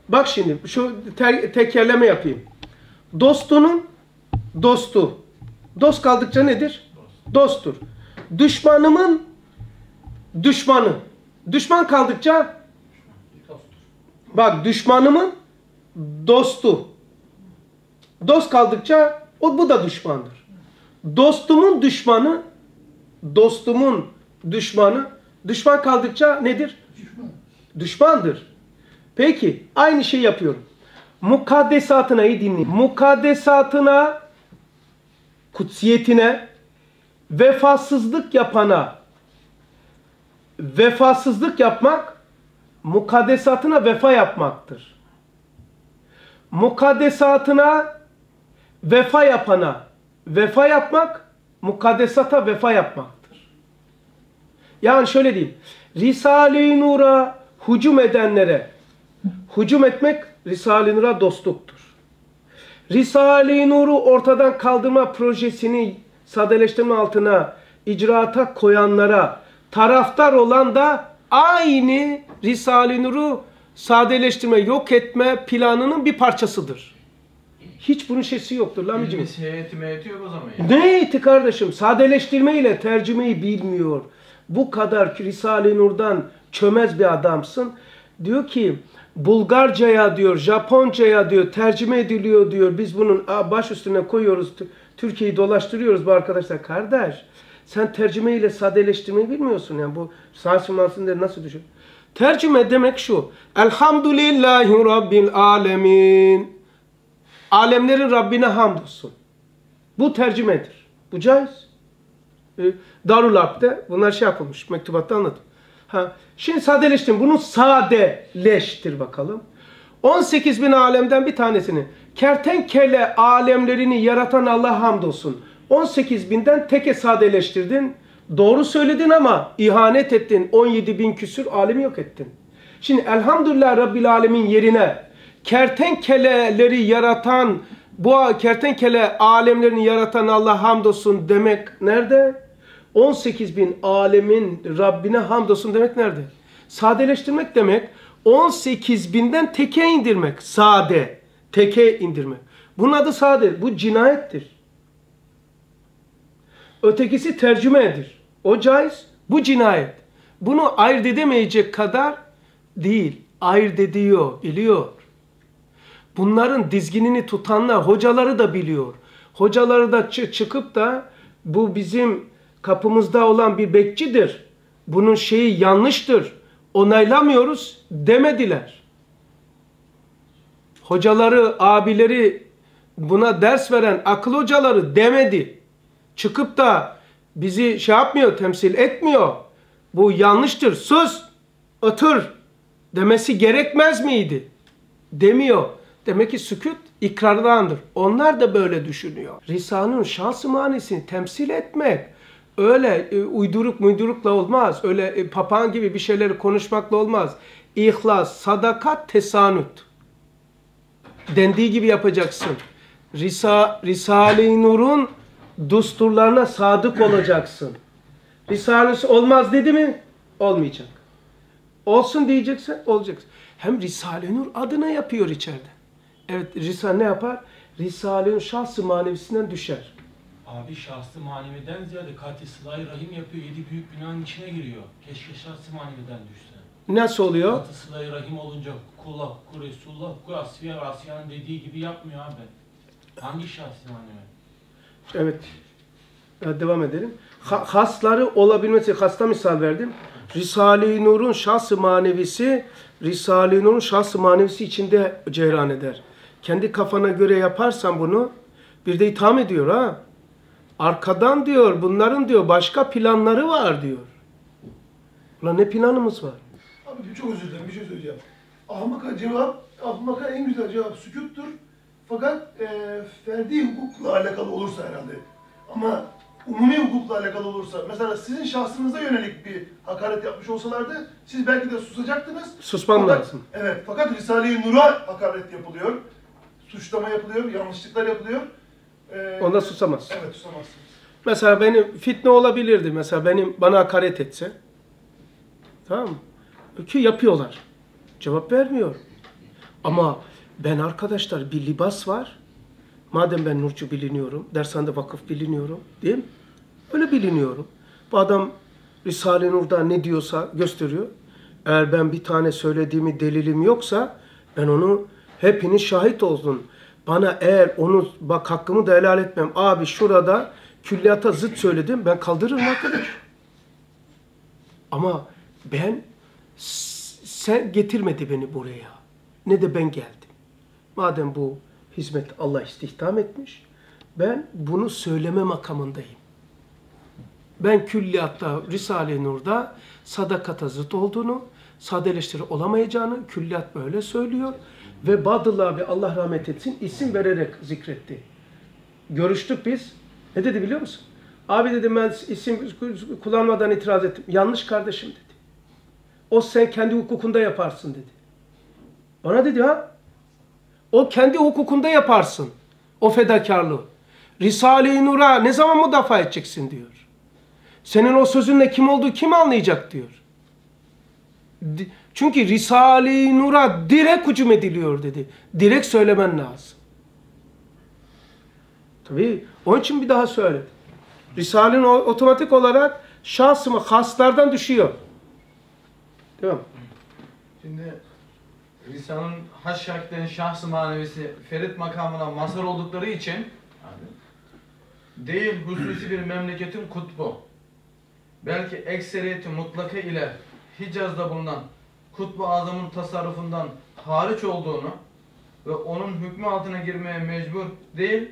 B: Bak şimdi şu te- tekerleme yapayım. Dostunun dostu. Dost kaldıkça nedir? Dosttur. Düşmanımın düşmanı. Düşman kaldıkça bak düşmanımın dostu. Dost kaldıkça o bu da düşmandır. Dostumun düşmanı dostumun düşmanı düşman kaldıkça nedir? Düşmandır. Peki aynı şey yapıyorum. Mukaddesatına iyi dinleyin. Mukaddesatına kutsiyetine vefasızlık yapana vefasızlık yapmak mukaddesatına vefa yapmaktır. Mukaddesatına vefa yapana vefa yapmak mukaddesata vefa yapmaktır. Yani şöyle diyeyim. Risale-i Nur'a hücum edenlere hücum etmek Risale-i Nur'a dostluktur. Risale-i Nur'u ortadan kaldırma projesini sadeleştirme altına icraata koyanlara taraftar olan da aynı Risale-i Nur'u sadeleştirme, yok etme planının bir parçasıdır. Hiç bunun şeysi yoktur lan
A: İlmi heyeti meyeti yok o zaman yani.
B: ne eğiti kardeşim? Sadeleştirme ile tercümeyi bilmiyor. Bu kadar Risale-i Nur'dan çömez bir adamsın. Diyor ki Bulgarcaya diyor, Japoncaya diyor, tercüme ediliyor diyor. Biz bunun baş üstüne koyuyoruz. Tü- Türkiye'yi dolaştırıyoruz bu arkadaşlar. Kardeş sen tercüme ile sadeleştirmeyi bilmiyorsun. Yani bu sahih manasında nasıl düşün? Tercüme demek şu. Elhamdülillahi Rabbil alemin. Alemlerin Rabbine hamdolsun. Bu tercümedir. Bu caiz. E, Darul Harp'te bunlar şey yapılmış. Mektubatta anladım. Ha, şimdi sadeleştir. Bunu sadeleştir bakalım. 18 bin alemden bir tanesini. Kertenkele alemlerini yaratan Allah hamdolsun. 18 binden teke sadeleştirdin. Doğru söyledin ama ihanet ettin. 17 bin küsür alemi yok ettin. Şimdi elhamdülillah Rabbil Alemin yerine kertenkeleleri yaratan, bu kertenkele alemlerini yaratan Allah hamdolsun demek nerede? 18 bin alemin Rabbine hamdolsun demek nerede? Sadeleştirmek demek 18 binden teke indirmek. Sade. Teke indirmek. Bunun adı sade. Bu cinayettir. Ötekisi tercümedir. O caiz, bu cinayet. Bunu ayırt edemeyecek kadar değil. Ayırt ediyor, biliyor. Bunların dizginini tutanlar, hocaları da biliyor. Hocaları da çı- çıkıp da bu bizim kapımızda olan bir bekçidir. Bunun şeyi yanlıştır. Onaylamıyoruz demediler. Hocaları, abileri buna ders veren akıl hocaları demedi. Çıkıp da bizi şey yapmıyor, temsil etmiyor. Bu yanlıştır. Sus, otur demesi gerekmez miydi? Demiyor. Demek ki sükut ikrardandır. Onlar da böyle düşünüyor. Risale'nin şans manisini temsil etmek, Öyle e, uyduruk muydurukla olmaz. Öyle e, papağan gibi bir şeyleri konuşmakla olmaz. İhlas, sadakat, tesanüt. Dendiği gibi yapacaksın. Risa, Risale-i Nur'un dusturlarına sadık olacaksın. Risalesi olmaz dedi mi? Olmayacak. Olsun diyecekse olacaksın. Hem Risale-i Nur adına yapıyor içeride. Evet Risale ne yapar? Risale-i Nur şahsı manevisinden düşer.
F: Abi şahsı maneviden ziyade katil sıla-i rahim yapıyor. Yedi büyük günahın içine giriyor. Keşke şahsı maneviden düşse.
B: Nasıl oluyor?
F: Katil sıla-i rahim olunca kula, ku Resulullah, ku Asiye, Asiye'nin dediği gibi yapmıyor abi. Hangi şahsi manevi?
B: Evet. Devam edelim. Ha- hasları olabilmesi, hasta misal verdim. Risale-i Nur'un şahsı manevisi, Risale-i Nur'un şahsı manevisi içinde ceyran eder. Kendi kafana göre yaparsan bunu, bir de itham ediyor ha. Arkadan diyor, bunların diyor başka planları var diyor. Ulan ne planımız var?
G: Abi çok özür dilerim bir şey söyleyeceğim. Ahmaka cevap, ahmaka en güzel cevap sükuttur. Fakat e, ferdi hukukla alakalı olursa herhalde. Ama umumi hukukla alakalı olursa, mesela sizin şahsınıza yönelik bir hakaret yapmış olsalardı, siz belki de susacaktınız.
B: Susmam
G: Fakat-
B: lazım.
G: Evet, fakat Risale-i Nur'a hakaret yapılıyor. Suçlama yapılıyor, yanlışlıklar yapılıyor. E,
B: Onda susamaz.
G: Evet, susamazsınız.
B: Mesela benim fitne olabilirdi. Mesela benim bana hakaret etse. Tamam mı? Ki yapıyorlar. Cevap vermiyor. Ama ben arkadaşlar bir libas var. Madem ben Nurcu biliniyorum, dershanede vakıf biliniyorum, değil mi? Öyle biliniyorum. Bu adam Risale-i Nur'da ne diyorsa gösteriyor. Eğer ben bir tane söylediğimi delilim yoksa ben onu hepiniz şahit olsun. Bana eğer onu bak hakkımı da helal etmem. Abi şurada külliyata zıt söyledim. Ben kaldırırım arkadaş. Ama ben sen getirmedi beni buraya. Ne de ben geldim. Madem bu hizmet Allah istihdam etmiş. Ben bunu söyleme makamındayım. Ben külliyatta, Risale-i Nur'da sadakata zıt olduğunu, sadeleştiri olamayacağını külliyat böyle söylüyor. Ve Badıl abi Allah rahmet etsin isim vererek zikretti. Görüştük biz. Ne dedi biliyor musun? Abi dedim ben isim kullanmadan itiraz ettim. Yanlış kardeşim dedi. O sen kendi hukukunda yaparsın dedi. Bana dedi ha. O kendi hukukunda yaparsın. O fedakarlığı. Risale-i Nur'a ne zaman müdafaa edeceksin diyor. Senin o sözünle kim olduğu kim anlayacak diyor. Çünkü Risale-i Nur'a direkt hücum ediliyor dedi. Direkt söylemen lazım. Tabii onun için bir daha söyledim. Risale'nin otomatik olarak şahsıma haslardan düşüyor. Değil mi?
A: Şimdi Risale'nin haş şarkıların şahsı manevisi Ferit makamına mazhar oldukları için değil hususi bir memleketin kutbu. Belki ekseriyeti mutlaka ile Hicaz'da bulunan kutbu azamın tasarrufundan hariç olduğunu ve onun hükmü altına girmeye mecbur değil,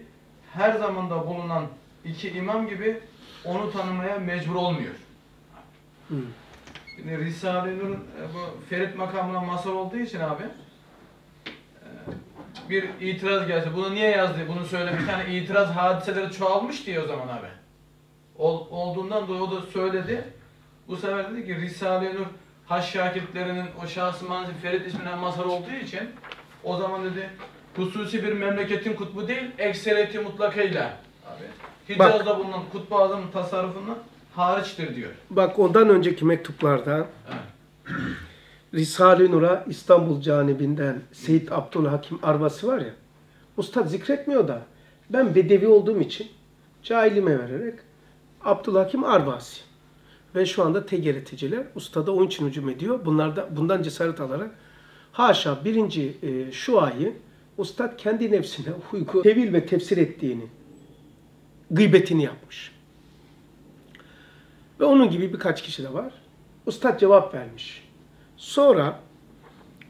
A: her zamanda bulunan iki imam gibi onu tanımaya mecbur olmuyor.
B: Hı.
A: Şimdi Risale-i Nur'un e, bu Ferit makamına mazhar olduğu için abi e, bir itiraz gelse, bunu niye yazdı, bunu söyle bir tane itiraz hadiseleri çoğalmış diye o zaman abi. Ol, olduğundan dolayı o da söyledi. Bu sefer dedi ki Risale-i Nur Haş Şakirtlerinin o şahsı manzil Ferit ismine mazhar olduğu için o zaman dedi hususi bir memleketin kutbu değil, ekseriyeti mutlakıyla abi. Hicaz'da bulunan kutbu azamın tasarrufundan hariçtir diyor.
B: Bak ondan önceki mektuplarda (clears throat) Risale-i Nur'a İstanbul canibinden Seyit Abdülhakim Arvasi var ya, Ustad zikretmiyor da ben bedevi olduğum için cahilime vererek Abdülhakim Arvasi ve şu anda TGRT'ciler ustada onun için hücum ediyor. Bunlar da, bundan cesaret alarak haşa birinci e, şu ayı Ustad kendi nefsine uygun tevil ve tefsir ettiğini gıybetini yapmış. Ve onun gibi birkaç kişi de var. Ustad cevap vermiş. Sonra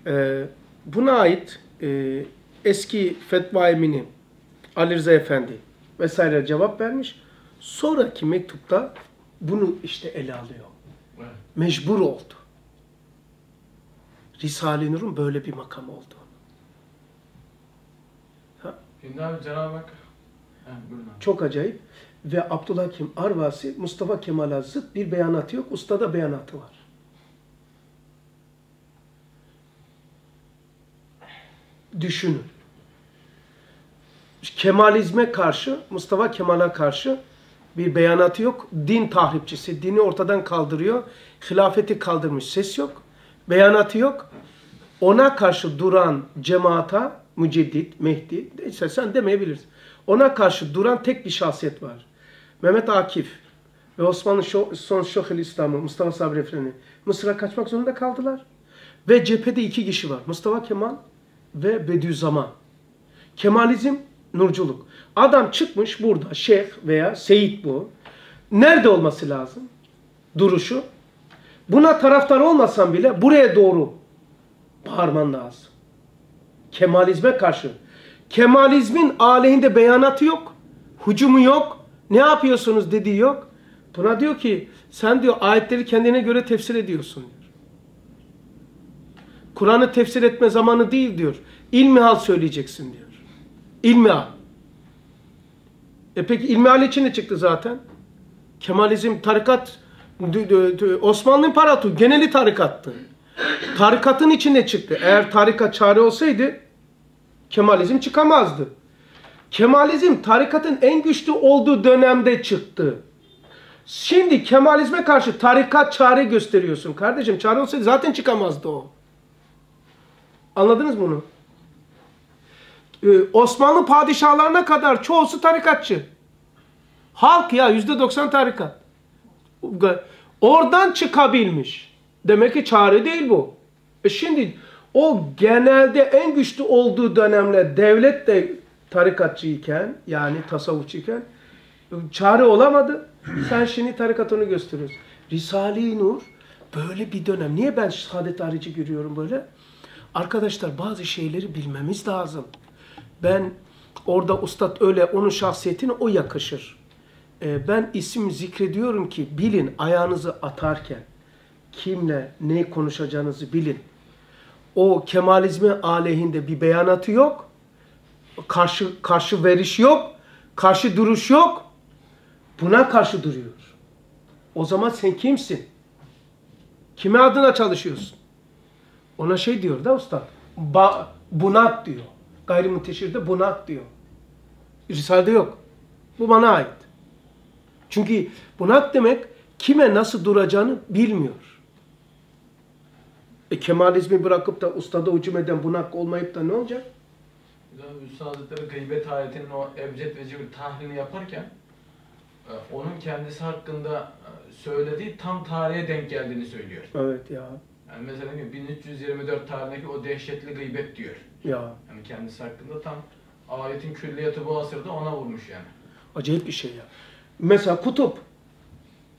B: e, buna ait e, eski fetva emini Ali Rıza Efendi vesaire cevap vermiş. Sonraki mektupta bunu işte ele alıyor.
A: Evet.
B: Mecbur oldu. Risale-i Nur'un böyle bir makam oldu.
A: Şimdi abi Cenab-ı Hak...
B: Çok acayip. ve Abdullah Kim Arvasi Mustafa Kemal'a zıt bir beyanatı yok. Ustada beyanatı var. Düşünün. Kemalizme karşı, Mustafa Kemal'a karşı bir beyanatı yok. Din tahripçisi, dini ortadan kaldırıyor. Hilafeti kaldırmış, ses yok. Beyanatı yok. Ona karşı duran cemaata, müceddit, Mehdi, işte sen demeyebilirsin. Ona karşı duran tek bir şahsiyet var. Mehmet Akif ve Osmanlı Şo- son Şohül İslam'ı, Mustafa Sabri Efendi Mısır'a kaçmak zorunda kaldılar. Ve cephede iki kişi var. Mustafa Kemal ve Bediüzzaman. Kemalizm, nurculuk. Adam çıkmış burada şeyh veya seyit bu. Nerede olması lazım? Duruşu. Buna taraftar olmasan bile buraya doğru bağırman lazım. Kemalizme karşı. Kemalizmin aleyhinde beyanatı yok. Hücumu yok. Ne yapıyorsunuz dediği yok. Buna diyor ki sen diyor ayetleri kendine göre tefsir ediyorsun diyor. Kur'an'ı tefsir etme zamanı değil diyor. İlmihal söyleyeceksin diyor. İlmihal. E peki ilmihal için ne çıktı zaten? Kemalizm, tarikat, Osmanlı İmparatorluğu geneli tarikattı. Tarikatın içinde çıktı. Eğer tarikat çare olsaydı Kemalizm çıkamazdı. Kemalizm tarikatın en güçlü olduğu dönemde çıktı. Şimdi Kemalizme karşı tarikat çare gösteriyorsun. Kardeşim çare olsaydı zaten çıkamazdı o. Anladınız bunu? Ee, Osmanlı padişahlarına kadar çoğusu tarikatçı. Halk ya yüzde doksan tarikat. Oradan çıkabilmiş. Demek ki çare değil bu. E şimdi o genelde en güçlü olduğu dönemle devlet de tarikatçıyken yani tasavvufçuyken çare olamadı. Sen şimdi tarikatını gösteriyorsun. Risale-i Nur böyle bir dönem. Niye ben saadet harici görüyorum böyle? Arkadaşlar bazı şeyleri bilmemiz lazım. Ben orada ustad öyle onun şahsiyetine o yakışır. Ee, ben isim zikrediyorum ki bilin ayağınızı atarken kimle ne konuşacağınızı bilin. O Kemalizmi aleyhinde bir beyanatı yok. Karşı karşı veriş yok. Karşı duruş yok. Buna karşı duruyor. O zaman sen kimsin? Kime adına çalışıyorsun? Ona şey diyor da usta. Ba, bunat diyor. Gayrimunteşirde bunat diyor. Risale'de yok. Bu bana ait. Çünkü bunak demek kime nasıl duracağını bilmiyor. E Kemalizmi bırakıp da ustada hücum eden bunak olmayıp da ne olacak?
A: Üstad Hazretleri gıybet ayetinin o ebced ve cibir tahlilini yaparken e, onun kendisi hakkında e, söylediği tam tarihe denk geldiğini söylüyor.
B: Evet ya.
A: Yani mesela diyor, 1324 tarihindeki o dehşetli gıybet diyor.
B: Ya.
A: Yani kendisi hakkında tam ayetin külliyatı bu asırda ona vurmuş yani.
B: Acayip bir şey ya. Mesela kutup.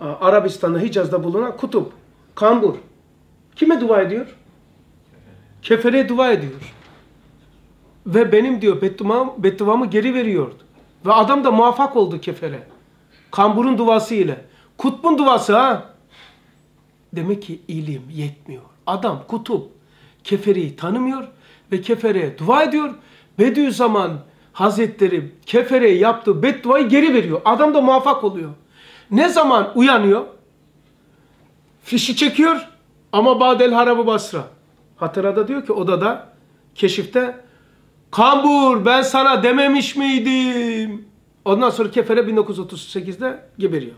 B: Arabistan'da Hicaz'da bulunan kutup. Kambur. Kime dua ediyor? Kefere dua ediyor. Ve benim diyor bedduam, bedduamı geri veriyordu. Ve adam da muvaffak oldu kefere. Kamburun duası ile. Kutbun duası ha. Demek ki ilim yetmiyor. Adam kutup keferiyi tanımıyor ve kefereye dua ediyor. Bediüzzaman Hazretleri kefereye yaptığı bedduayı geri veriyor. Adam da muvaffak oluyor. Ne zaman uyanıyor? Fişi çekiyor ama Badel Harabı Basra. Hatırada diyor ki odada keşifte Kambur ben sana dememiş miydim? Ondan sonra kefere 1938'de geberiyor.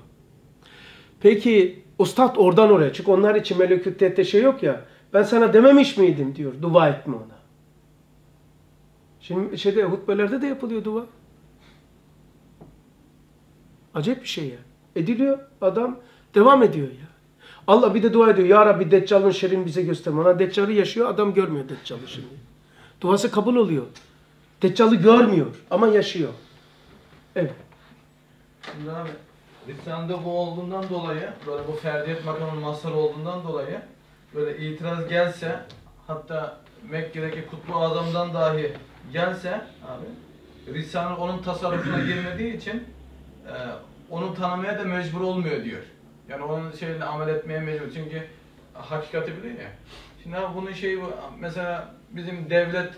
B: Peki ustad oradan oraya çünkü onlar için melekütte şey yok ya. Ben sana dememiş miydim diyor. Dua etme ona. Şimdi şeyde hutbelerde de yapılıyor dua. Acayip bir şey ya. Ediliyor adam devam ediyor ya. Allah bir de dua ediyor. Ya Rabbi Deccal'ın şerrini bize gösterme. Ona Deccal'ı yaşıyor adam görmüyor Deccal'ı şimdi. Duası kabul oluyor. Deccal'ı görmüyor ama yaşıyor. Evet.
A: Şimdi abi İslam'da bu olduğundan dolayı, böyle bu ferdiyet makamının mazhar olduğundan dolayı böyle itiraz gelse hatta Mekke'deki kutbu azamdan dahi gelse abi Risale onun tasarrufuna girmediği için e, onu tanımaya da mecbur olmuyor diyor. Yani onun şeyle amel etmeye mecbur. Çünkü hakikati biliyor ya. Şimdi abi bunun şeyi mesela bizim devlet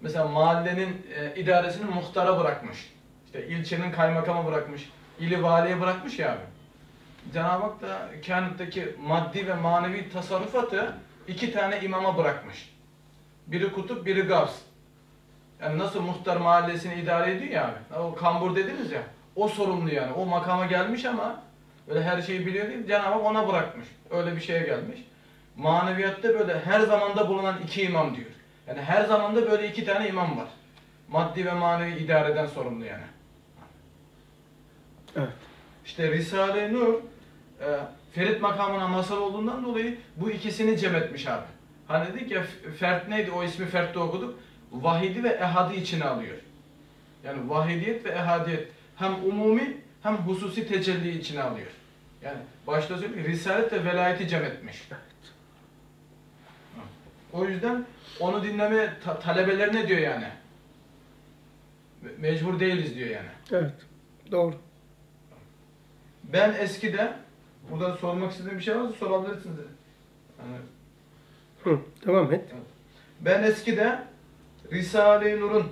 A: mesela mahallenin e, idaresini muhtara bırakmış. İşte ilçenin kaymakamı bırakmış. ili valiye bırakmış ya abi. Cenab-ı Hak da kainattaki maddi ve manevi tasarrufatı iki tane imama bırakmış. Biri kutup, biri gavs. Yani nasıl muhtar mahallesini idare ediyor ya abi. O kambur dediniz ya. O sorumlu yani. O makama gelmiş ama böyle her şeyi biliyor değil. Cenab-ı Hak ona bırakmış. Öyle bir şeye gelmiş. Maneviyatta böyle her zamanda bulunan iki imam diyor. Yani her zamanda böyle iki tane imam var. Maddi ve manevi idareden sorumlu yani.
B: Evet.
A: İşte Risale-i Nur e, Ferit makamına masal olduğundan dolayı bu ikisini cem etmiş abi. Hani dedik ya fert neydi o ismi fertte okuduk. Vahidi ve ehadi içine alıyor. Yani vahidiyet ve ehadiyet hem umumi hem hususi tecelli içine alıyor. Yani başta söyleyeyim risalet ve velayeti cem etmiş. O yüzden onu dinleme ta- talebeler ne diyor yani? Me- Mecbur değiliz diyor yani.
B: Evet. Doğru.
A: Ben eskide burada sormak istediğim bir şey varsa sorabilirsiniz. Yani
B: Hı, devam et.
A: ben eskide Risale-i Nur'un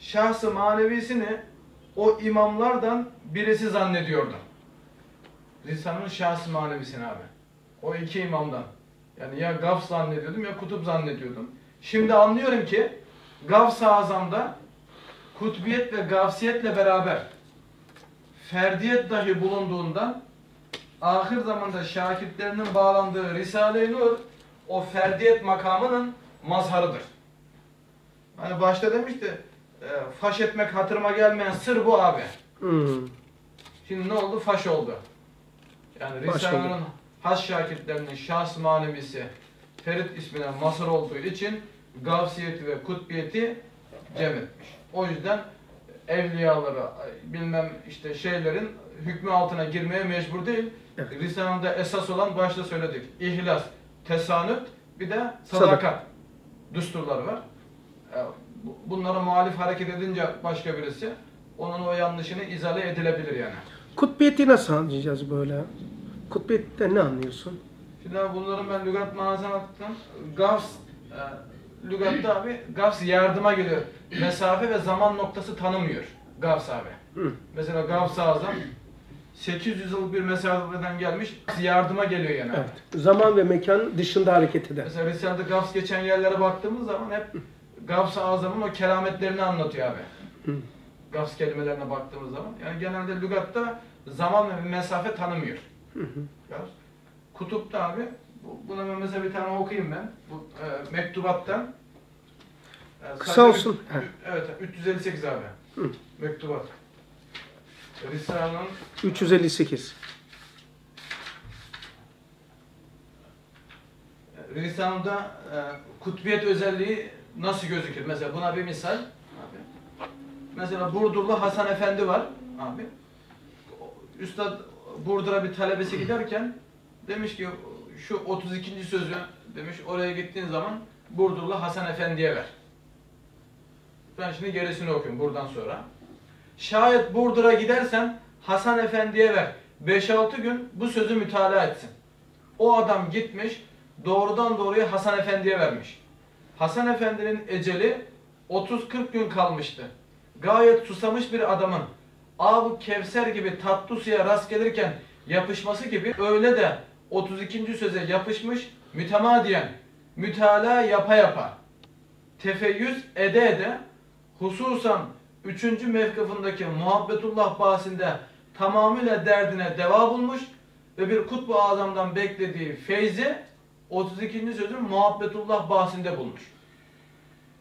A: şahsı manevisini o imamlardan birisi zannediyordum. Risale'nin şahsı manevisini abi. O iki imamdan. Yani ya Gavs zannediyordum ya Kutup zannediyordum. Şimdi anlıyorum ki Gavs-ı Azam'da kutbiyet ve gavsiyetle beraber ferdiyet dahi bulunduğundan ahir zamanda şakirtlerinin bağlandığı Risale-i Nur o ferdiyet makamının mazharıdır. Hani başta demişti e, faş etmek hatırıma gelmeyen sır bu abi.
B: Hı.
A: Şimdi ne oldu? Faş oldu. Yani Risale'nin has şakirtlerinin şahs manevisi Ferit ismine mazhar olduğu için gavsiyeti ve kutbiyeti cem etmiş. O yüzden evliyaları bilmem işte şeylerin hükmü altına girmeye mecbur değil.
B: Evet.
A: Risale'de esas olan başta söyledik. İhlas, tesanüt bir de
B: Sadakat.
A: sadakat düsturları var. E, bu- Bunlara muhalif hareket edince başka birisi onun o yanlışını izale edilebilir yani.
B: Kutbiyeti nasıl anlayacağız böyle? Kutbiyette ne anlıyorsun?
A: Şimdi abi bunların ben lügat manasına baktım. Gavs e, lügatta abi gavs yardıma geliyor. Mesafe ve zaman noktası tanımıyor. Gavs abi.
B: Hı.
A: Mesela Gavs-ı Azam 800 yıllık bir mesafeden gelmiş yardıma geliyor yani.
B: Evet. Zaman ve mekan dışında hareket eder.
A: Mesela Risale'de Gavs geçen yerlere baktığımız zaman hep Gavs-ı Azam'ın o kerametlerini anlatıyor abi. Gavs kelimelerine baktığımız zaman. Yani genelde lügatta zaman ve mesafe tanımıyor. Gavs. Kutupta abi, bu- buna mesela bir tane okuyayım ben. Bu e, mektubattan. E,
B: Kısa olsun.
A: evet, 358 abi.
B: Hı.
A: Mektubat. Risale'nin
B: 358.
A: Risale'de e, kutbiyet özelliği nasıl gözükür? Mesela buna bir misal. Abi. Mesela Burdurlu Hasan Efendi var abi. Üstad Burdur'a bir talebesi giderken demiş ki şu 32. sözü demiş oraya gittiğin zaman Burdurlu Hasan Efendi'ye ver. Ben şimdi gerisini okuyayım buradan sonra. Şayet Burdur'a gidersen Hasan Efendi'ye ver. 5-6 gün bu sözü mütalaa etsin. O adam gitmiş doğrudan doğruya Hasan Efendi'ye vermiş. Hasan Efendi'nin eceli 30-40 gün kalmıştı. Gayet susamış bir adamın Abu Kevser gibi tatlı suya rast gelirken yapışması gibi öyle de 32. söze yapışmış mütemadiyen mütalaa yapa yapa tefeyyüz ede ede hususan 3. mevkıfındaki muhabbetullah bahsinde tamamıyla derdine deva bulmuş ve bir kutbu azamdan beklediği feyzi 32. sözün muhabbetullah bahsinde bulmuş.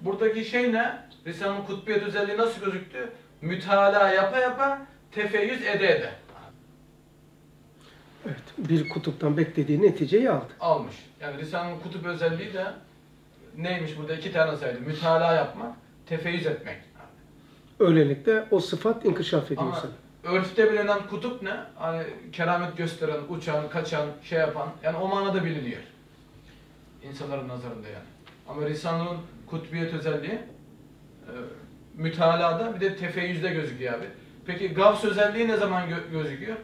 A: Buradaki şey ne? Risale'nin kutbiyet özelliği nasıl gözüktü? Mütalaa yapa yapa tefeyyüz ede ede
B: Evet. Bir kutuptan beklediği neticeyi aldı.
A: almış. Yani Risale'nin kutup özelliği de neymiş burada iki tane saydı. Mütalaa yapmak, tefeyyüz etmek.
B: Öylelikle o sıfat inkişaf ediyor
A: Ama
B: sana.
A: örfte bilinen kutup ne? Hani keramet gösteren, uçan, kaçan, şey yapan. Yani o manada biliniyor. İnsanların nazarında yani. Ama Risale'nin kutbiyet özelliği e, mütalada bir de tefeyyüzde gözüküyor abi. Peki Gavs özelliği ne zaman gö- gözüküyor?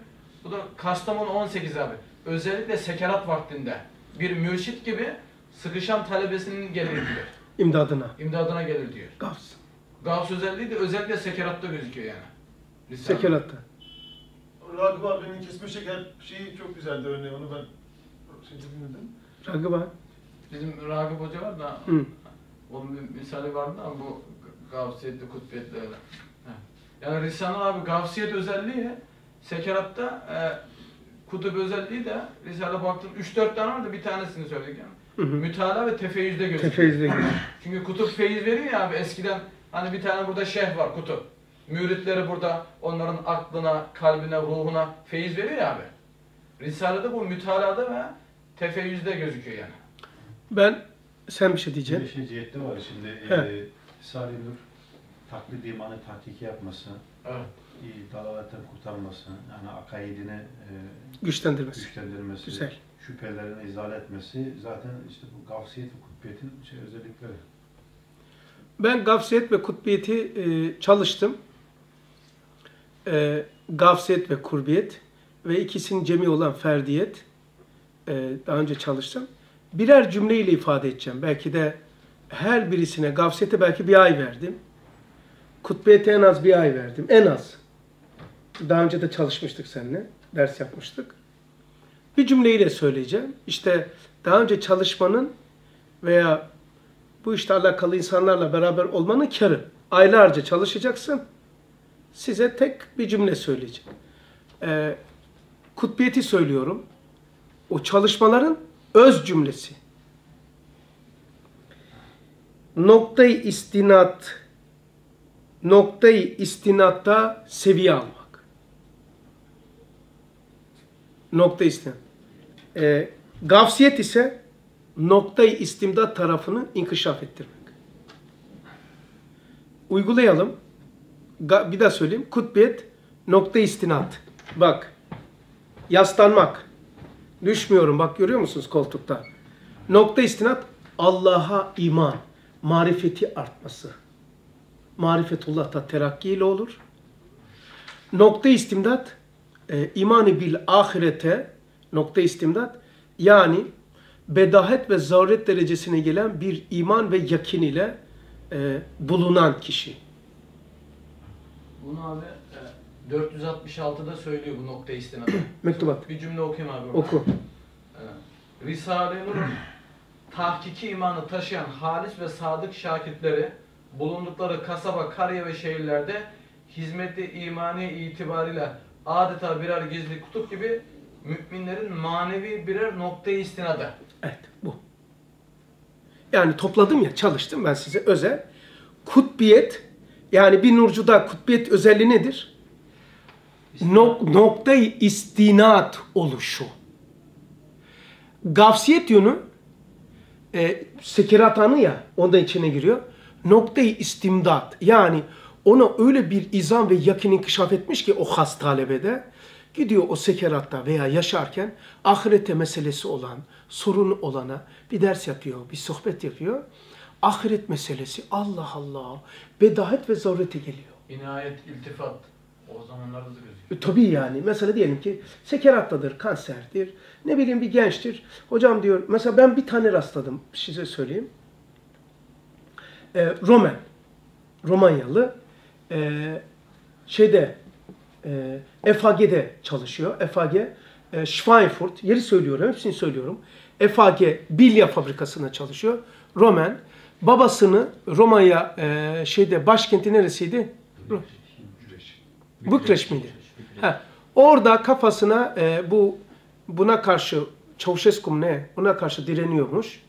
A: Bu da Kastamonu 18 abi. Özellikle sekerat vaktinde bir mürşit gibi sıkışan talebesinin gelir diyor. (clears throat)
B: İmdadına.
A: İmdadına gelir diyor.
B: Gafs.
A: Gavs özelliği de özellikle sekeratta gözüküyor yani. Risale.
B: Sekelatta.
G: Ragıp abinin kesme şeker şeyi çok güzeldi örneği onu ben şey dinledim.
B: Ragıp abi.
A: Bizim Ragıp Hoca var da
B: Hı.
A: onun bir misali vardı ama bu gavsiyetli, kutbiyetli öyle. Yani Risale abi gavsiyet özelliği sekeratta e, kutup özelliği de Risale baktım 3-4 tane var da bir tanesini söyledik yani.
B: Hı hı.
A: Mütalaa ve tefeyyüzde gözüküyor.
B: Tefeyyüzle giriyor. (laughs)
A: Çünkü kutup feyiz veriyor ya abi eskiden hani bir tane burada şeyh var kutup. Müritleri burada onların aklına, kalbine, ruhuna feyiz veriyor ya abi. Risale'de bu mütalada ve tefeyyüzde gözüküyor yani.
B: Ben sen bir şey
D: Bir
B: diyeceksin.
D: de şey cihette var şimdi.
B: Evet.
D: E, Salih Nur taklit imanı tahkiki yapması,
A: Evet.
D: iyi dalaletten kurtarması, yani akaidini e,
B: Güçlendirmesi.
D: güçlendirmesi,
B: Güzel.
D: şüphelerini izale etmesi zaten işte bu gavsiyet ve kutbiyetin şey özellikleri.
B: Ben gafsiyet ve kutbiyeti e, çalıştım. E, gafsiyet ve kurbiyet ve ikisinin cemi olan ferdiyet e, daha önce çalıştım. Birer cümleyle ifade edeceğim. Belki de her birisine gafsiyete belki bir ay verdim. Kutbiyete en az bir ay verdim. En az. Daha önce de çalışmıştık seninle. Ders yapmıştık. Bir cümleyle söyleyeceğim. İşte daha önce çalışmanın veya bu işte alakalı insanlarla beraber olmanın karı. Aylarca çalışacaksın. Size tek bir cümle söyleyeceğim. Ee, kutbiyeti söylüyorum. O çalışmaların öz cümlesi. Noktayı istinat noktayı istinatta seviye almak. Nokta istinat. Ee, gafsiyet ise noktayı istimdat tarafını inkişaf ettirmek. Uygulayalım. Bir daha söyleyeyim. Kutbiyet, nokta istinat. Bak. Yaslanmak. Düşmüyorum. Bak görüyor musunuz koltukta? Nokta istinat Allah'a iman, marifeti artması. Marifetullah'ta terakki ile olur. Nokta istimdat e, imanı bil ahirete nokta istimdat yani bedahet ve zaruret derecesine gelen bir iman ve yakin ile e, bulunan kişi.
A: Bunu abi 466'da söylüyor bu nokta istinadı. (coughs)
B: Mektubat.
A: Bir cümle okuyayım abi.
B: Oku.
A: Ee, Risale-i Nur'un tahkiki imanı taşıyan halis ve sadık şakirtleri bulundukları kasaba, kariye ve şehirlerde hizmeti imani itibariyle adeta birer gizli kutup gibi müminlerin manevi birer noktayı istinadı.
B: Evet bu. Yani topladım ya çalıştım ben size özel. Kutbiyet yani bir nurcuda kutbiyet özelliği nedir? Nok noktayı istinat oluşu. Gafsiyet yönü e, sekirat anı ya onda içine giriyor. Noktayı istimdat yani ona öyle bir izan ve yakin inkişaf etmiş ki o has talebede gidiyor o sekeratta veya yaşarken ahirete meselesi olan, sorunu olana bir ders yapıyor, bir sohbet yapıyor. Ahiret meselesi Allah Allah bedahet ve zarurete geliyor.
A: İnayet, iltifat o zamanlarda da gözüküyor.
B: E, tabii yani. Mesela diyelim ki sekerattadır, kanserdir. Ne bileyim bir gençtir. Hocam diyor, mesela ben bir tane rastladım. Size söyleyeyim. E, Roman. Romanyalı. E, şeyde e, FAG'de çalışıyor. FAG e, Schweinfurt. Yeri söylüyorum. Hepsini söylüyorum. FAG bilya fabrikasında çalışıyor. Roman. Babasını Romanya e, şeyde başkenti neresiydi? Ro- Bükreş miydi? Ha, orada kafasına e, bu buna karşı Çavuşescu ne? Buna karşı direniyormuş.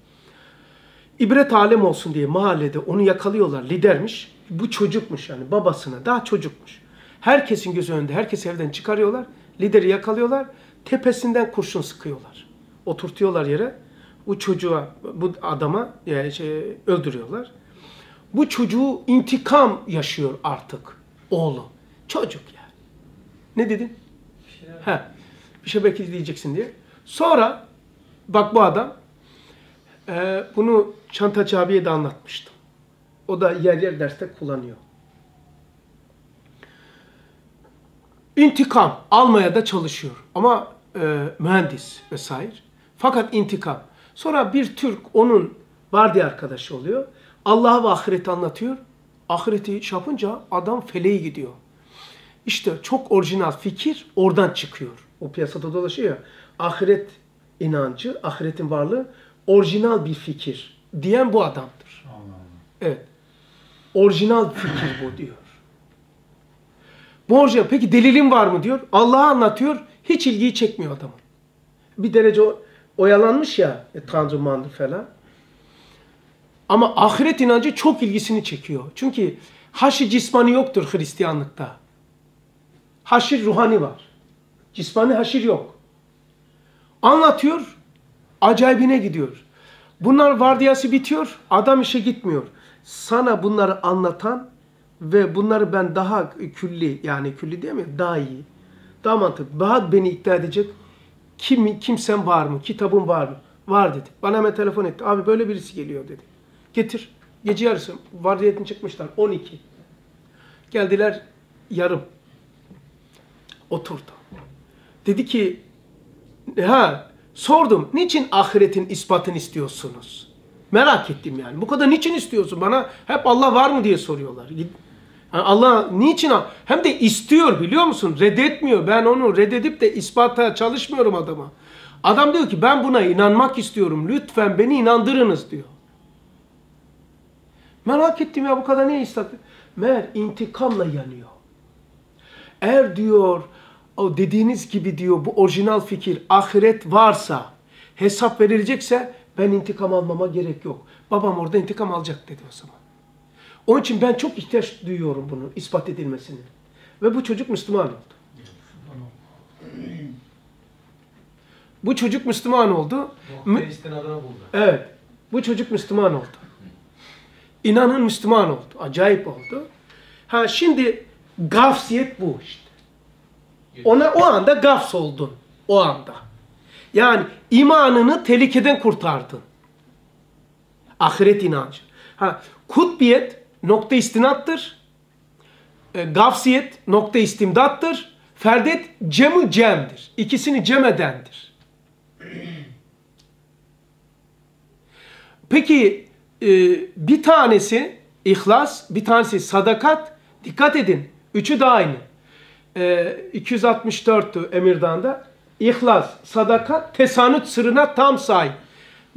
B: İbret alem olsun diye mahallede onu yakalıyorlar. Lidermiş. Bu çocukmuş yani babasına. Daha çocukmuş. Herkesin gözü önünde. Herkes evden çıkarıyorlar. Lideri yakalıyorlar. Tepesinden kurşun sıkıyorlar. Oturtuyorlar yere. Bu çocuğa, bu adama yani şey, öldürüyorlar. Bu çocuğu intikam yaşıyor artık oğlu. Çocuk yani. Ne dedin? Ha, bir şey belki diyeceksin diye. Sonra bak bu adam e, bunu Çantacı abiye de anlatmıştım. O da yer yer derste kullanıyor. İntikam almaya da çalışıyor. Ama e, mühendis vesaire. Fakat intikam. Sonra bir Türk onun vardiya arkadaşı oluyor. Allah'a ve ahireti anlatıyor. Ahireti şey yapınca adam feleği gidiyor. İşte çok orijinal fikir oradan çıkıyor. O piyasada dolaşıyor. Ahiret inancı, ahiretin varlığı orijinal bir fikir diyen bu adamdır.
D: Allah Allah.
B: Evet. Orijinal fikir bu diyor. Bu orijinal. Peki delilin var mı diyor. Allah'ı anlatıyor. Hiç ilgiyi çekmiyor adamın. Bir derece oyalanmış ya e, Tanrı mandır falan. Ama ahiret inancı çok ilgisini çekiyor. Çünkü haşi cismani yoktur Hristiyanlıkta. Haşir ruhani var. Cismani haşir yok. Anlatıyor, acayibine gidiyor. Bunlar vardiyası bitiyor, adam işe gitmiyor. Sana bunları anlatan ve bunları ben daha külli, yani külli mi? Daha iyi, daha mantıklı, daha beni ikna edecek kim, kimsen var mı? Kitabın var mı? Var dedi. Bana hemen telefon etti. Abi böyle birisi geliyor dedi. Getir. Gece yarısı. Vardiyetin çıkmışlar. 12. Geldiler yarım. Oturdu. Dedi ki ha sordum. Niçin ahiretin ispatını istiyorsunuz? Merak ettim yani. Bu kadar niçin istiyorsun? Bana hep Allah var mı diye soruyorlar. Yani Allah niçin? Hem de istiyor biliyor musun? Reddetmiyor. Ben onu reddedip de ispata çalışmıyorum adama. Adam diyor ki ben buna inanmak istiyorum. Lütfen beni inandırınız diyor. Merak ettim ya bu kadar niye istedim? Meğer intikamla yanıyor. Eğer diyor o dediğiniz gibi diyor bu orijinal fikir ahiret varsa hesap verilecekse ben intikam almama gerek yok. Babam orada intikam alacak dedi o zaman. Onun için ben çok ihtiyaç duyuyorum bunu ispat edilmesini. Ve bu çocuk Müslüman oldu. Bu çocuk Müslüman oldu. Mü-. Evet. Bu çocuk Müslüman oldu. İnanın Müslüman oldu. Acayip oldu. Ha şimdi gafsiyet bu işte. Ona o anda gafs oldun. O anda. Yani imanını tehlikeden kurtardın. Ahiret inancı. Ha kutbiyet nokta istinattır. E, gafsiyet nokta istimdattır. Ferdet cemü cemdir. İkisini cem edendir. Peki e, bir tanesi ihlas, bir tanesi sadakat. Dikkat edin. Üçü de aynı. E, 264'tü Emirdan'da. İhlas, sadakat, tesanüt sırrına tam sahip.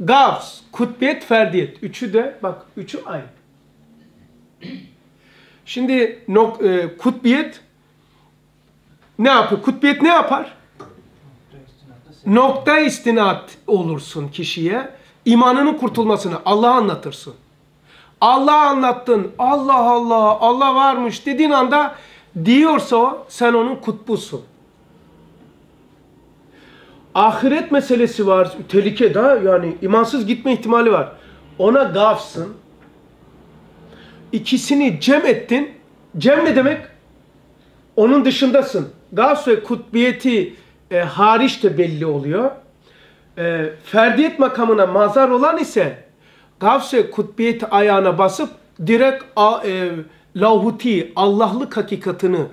B: Gavs, kutbiyet, ferdiyet. Üçü de bak üçü aynı. Şimdi nok, e, kutbiyet ne yapıyor? Kutbiyet ne yapar? Nokta istinat olursun kişiye. İmanının kurtulmasını Allah'a anlatırsın. Allah'a anlattın. Allah Allah, Allah varmış dediğin anda diyorsa sen onun kutbusun. Ahiret meselesi var. Tehlike daha yani imansız gitme ihtimali var. Ona gafsın. İkisini cem ettin. Cem ne demek? Onun dışındasın. Gafs ve kutbiyeti e, hariç de belli oluyor. E, ferdiyet makamına mazar olan ise gafs ve kutbiyet ayağına basıp direkt a, e, lahuti, Allah'lık hakikatını,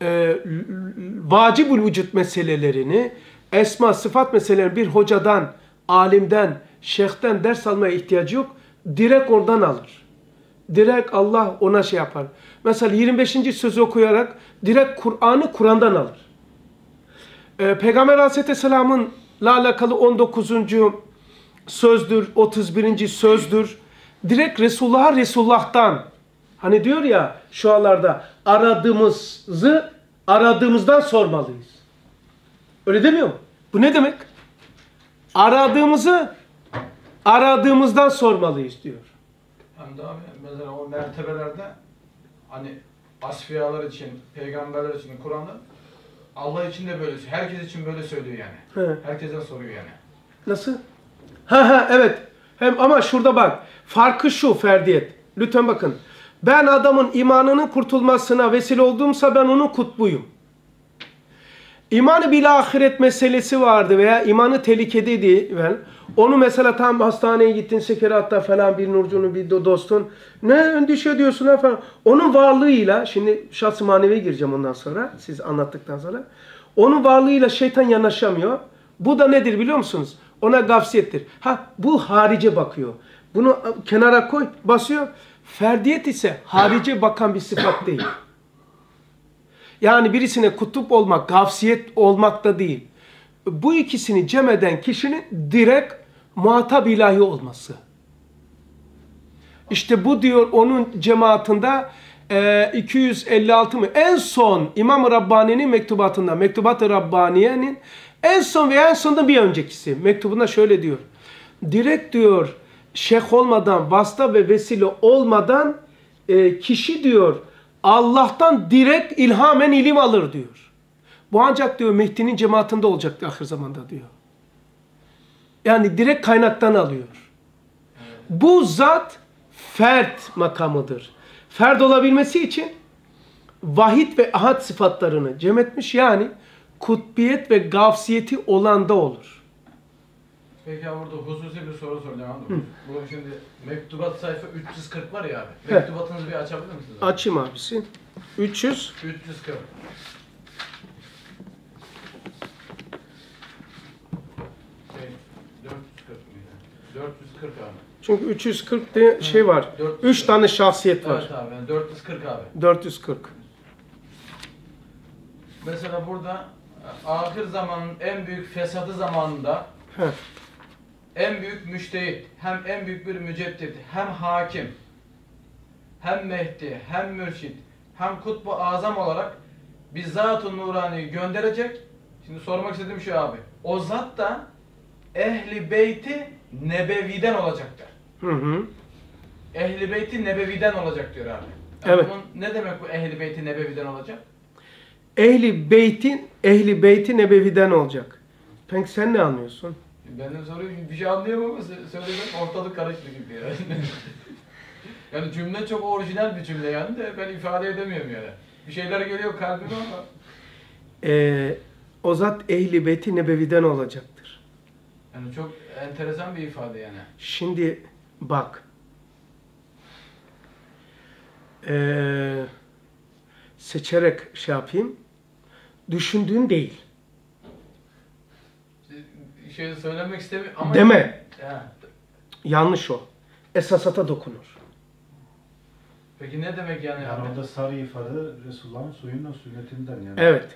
B: e, l- l- vacibül vücut meselelerini, esma, sıfat meselelerini bir hocadan, alimden, şeyhten ders almaya ihtiyacı yok. Direkt oradan alır. Direkt Allah ona şey yapar. Mesela 25. sözü okuyarak direkt Kur'an'ı Kur'an'dan alır. Ee, Peygamber Aleyhisselam'ın la alakalı 19. sözdür, 31. sözdür. Direkt Resulullah'a Resulullah'tan. Hani diyor ya şu alarda aradığımızı aradığımızdan sormalıyız. Öyle demiyor mu? Bu ne demek? Aradığımızı aradığımızdan sormalıyız diyor.
A: Hem de abi mesela o mertebelerde hani asfiyalar için, peygamberler için Kur'an'da Allah için de böyle, herkes için böyle söylüyor yani.
B: He.
A: Herkesten soruyor yani.
B: Nasıl? Ha ha evet. Hem ama şurada bak. Farkı şu ferdiyet. Lütfen bakın. Ben adamın imanının kurtulmasına vesile olduğumsa ben onun kutbuyum. İmanı bil ahiret meselesi vardı veya imanı tehlikedeydi. Ben, onu mesela tam hastaneye gittin sekeratta falan bir nurcunun bir do- dostun. Ne endişe ediyorsun ha falan. Onun varlığıyla şimdi şahs maneviye gireceğim ondan sonra siz anlattıktan sonra. Onun varlığıyla şeytan yanaşamıyor. Bu da nedir biliyor musunuz? Ona gafsiyettir. Ha bu harice bakıyor. Bunu kenara koy basıyor. Ferdiyet ise harice bakan bir sıfat değil. Yani birisine kutup olmak, gafsiyet olmak da değil. Bu ikisini cem eden kişinin direkt muhatap ilahi olması. İşte bu diyor onun cemaatinde e, 256 mı? En son İmam-ı Rabbani'nin mektubatında, Mektubat-ı Rabbaniye'nin en son ve en sonunda bir öncekisi. Mektubunda şöyle diyor. Direkt diyor şeyh olmadan, vasıta ve vesile olmadan e, kişi diyor Allah'tan direkt ilhamen ilim alır diyor. Bu ancak diyor Mehdi'nin cemaatinde olacak ahir zamanda diyor. Yani direkt kaynaktan alıyor. Bu zat fert makamıdır. Ferd olabilmesi için vahid ve ahad sıfatlarını cem etmiş. Yani kutbiyet ve gafsiyeti olanda olur.
A: Peki abi burada hususi bir soru soracağım abi. Bu şimdi mektubat sayfa 340 var ya abi. Mektubatınızı bir açabilir misiniz? abi?
B: Açayım abisi. 300.
A: 340. Şey, 440 mıydı? 440 abi.
B: Çünkü 340 de şey var.
A: 440.
B: 3 tane şahsiyet var.
A: Evet abi yani 440 abi.
B: 440.
A: Mesela burada e, ahir zamanın en büyük fesadı zamanında
B: Heh.
A: En büyük müştehit, hem en büyük bir müceddit, hem hakim, hem mehdi, hem mürşit, hem kutbu azam olarak bir zat-ı nurani gönderecek. Şimdi sormak istediğim şu abi. O zat da ehli beyti nebeviden olacaktır.
B: Hı hı.
A: Ehli beyti nebeviden olacak diyor abi. Yani
B: Evet.
A: bunun ne demek bu ehli beyti nebeviden olacak?
B: Ehli beytin, ehli beyti nebeviden olacak. Peki sen ne anlıyorsun?
A: Benim soruyu bir şey anlayamam ama sö- söylesem ortalık karıştı gibi yani. (laughs) yani cümle çok orijinal bir cümle yani de ben ifade edemiyorum yani. Bir şeyler geliyor kalbime ama
B: Ee, o zat ehli beyti nebeviden olacaktır.
A: yani çok enteresan bir ifade yani.
B: Şimdi bak. Ee, seçerek şey yapayım. Düşündüğün değil.
A: Şey söylemek istemiyorum ama...
B: Deme.
A: Ya,
B: Yanlış o. Esasata dokunur.
A: peki ne demek yani?
D: Yani orada sarı ifade Resulullah'ın suyundan sünnetinden yani.
B: Evet.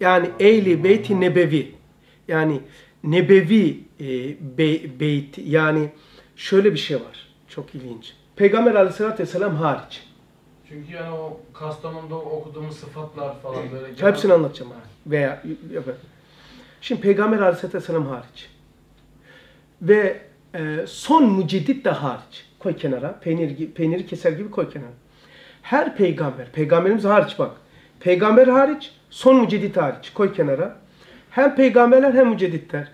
B: Yani ehli beyti nebevi. Yani nebevi e, be- beyt yani şöyle bir şey var. Çok ilginç. Peygamber aleyhissalatü vesselam hariç.
A: Çünkü yani o Kastamonu'da okuduğumuz sıfatlar falan böyle...
B: Hepsini anlatacağım. Veya Şimdi Peygamber aleyhissalatü vesselam hariç. Ve e, son müceddit de hariç. Koy kenara. Peynir, peyniri keser gibi koy kenara. Her peygamber, peygamberimiz hariç bak. Peygamber hariç, son müceddit hariç. Koy kenara. Hem peygamberler hem mücedditler.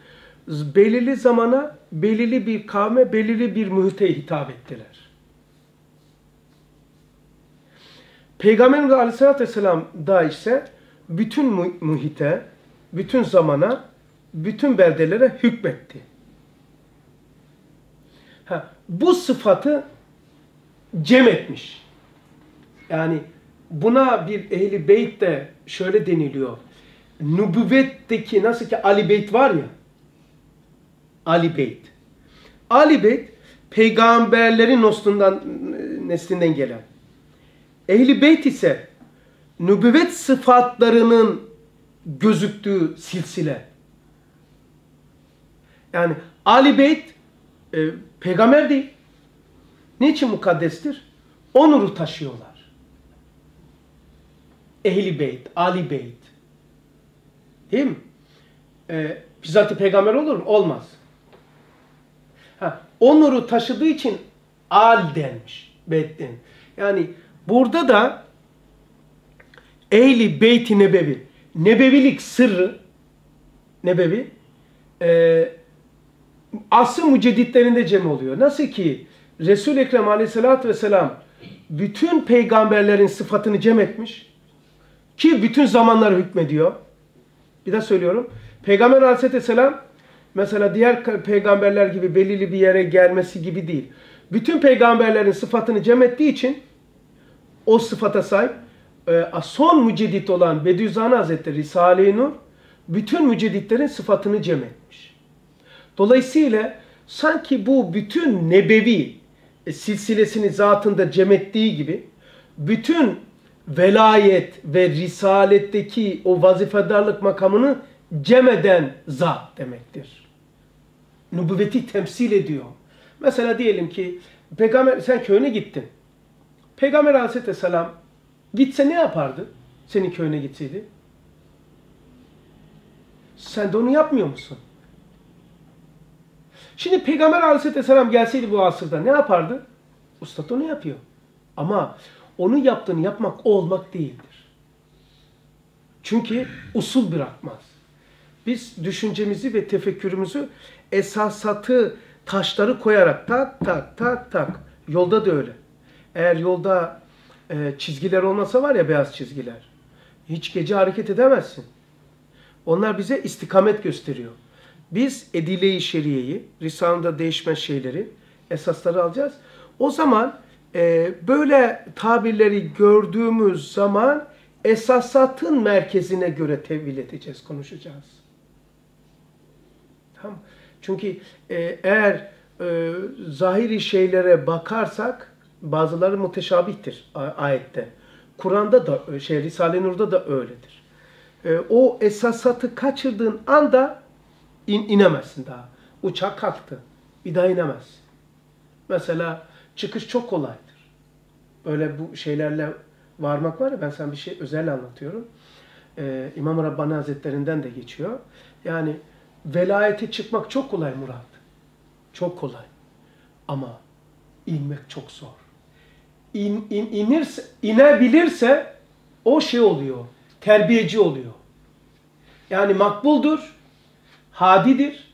B: Belirli zamana, belirli bir kavme, belirli bir mühite hitap ettiler. Peygamberimiz Aleyhisselatü Vesselam da ise bütün muhite, bütün zamana, bütün beldelere hükmetti. Ha, bu sıfatı cem etmiş. Yani buna bir ehli beyt de şöyle deniliyor. Nübüvvetteki nasıl ki Ali Beyt var ya. Ali Beyt. Ali Beyt peygamberlerin neslından, neslinden gelen. Ehli Beyt ise nübüvvet sıfatlarının gözüktüğü silsile. Yani Ali Beyt e, peygamber değil. Niçin mukaddestir? O nuru taşıyorlar. Ehli Beyt, Ali Beyt. Değil mi? E, bizzat peygamber olur mu? Olmaz. Ha, o taşıdığı için al denmiş. Beyt den. Yani burada da Ehli Beyt-i Nebevi. Nebevilik sırrı Nebevi e, asr mücedditlerinde cem oluyor. Nasıl ki Resul-i Ekrem aleyhissalatü vesselam bütün peygamberlerin sıfatını cem etmiş ki bütün zamanlara hükmediyor. Bir daha söylüyorum. Peygamber aleyhissalatü vesselam mesela diğer peygamberler gibi belirli bir yere gelmesi gibi değil. Bütün peygamberlerin sıfatını cem ettiği için o sıfata sahip son müceddit olan Bediüzzaman Hazretleri Risale-i Nur bütün mücedditlerin sıfatını cem etmiş. Dolayısıyla sanki bu bütün nebevi e, silsilesini zatında cem ettiği gibi bütün velayet ve risaletteki o vazifedarlık makamını cem eden zat demektir. Nübüvveti temsil ediyor. Mesela diyelim ki peygamber sen köyüne gittin. Peygamber aleyhisselam gitse ne yapardı? Senin köyüne gitseydi. Sen de onu yapmıyor musun? Şimdi Peygamber aleyhisselam gelseydi bu asırda ne yapardı? Ustad onu yapıyor. Ama onu yaptığını yapmak o olmak değildir. Çünkü usul bırakmaz. Biz düşüncemizi ve tefekkürümüzü esasatı taşları koyarak tak tak tak tak yolda da öyle. Eğer yolda e, çizgiler olmasa var ya beyaz çizgiler. Hiç gece hareket edemezsin. Onlar bize istikamet gösteriyor. Biz edile-i şeriyeyi, Risale'de değişmez şeyleri, esasları alacağız. O zaman e, böyle tabirleri gördüğümüz zaman esasatın merkezine göre tevil edeceğiz, konuşacağız. Tamam Çünkü e, eğer e, zahiri şeylere bakarsak bazıları muteşabihtir ayette. Kur'an'da da şey Risale-i Nur'da da öyledir. E, o esasatı kaçırdığın anda in, inemezsin daha. Uçak kalktı. Bir daha inemezsin. Mesela çıkış çok kolaydır. Böyle bu şeylerle varmak var ya ben sana bir şey özel anlatıyorum. Ee, İmam Rabbani Hazretlerinden de geçiyor. Yani velayete çıkmak çok kolay Murat. Çok kolay. Ama inmek çok zor. İn, in, inirse, inebilirse o şey oluyor. Terbiyeci oluyor. Yani makbuldur, hadidir.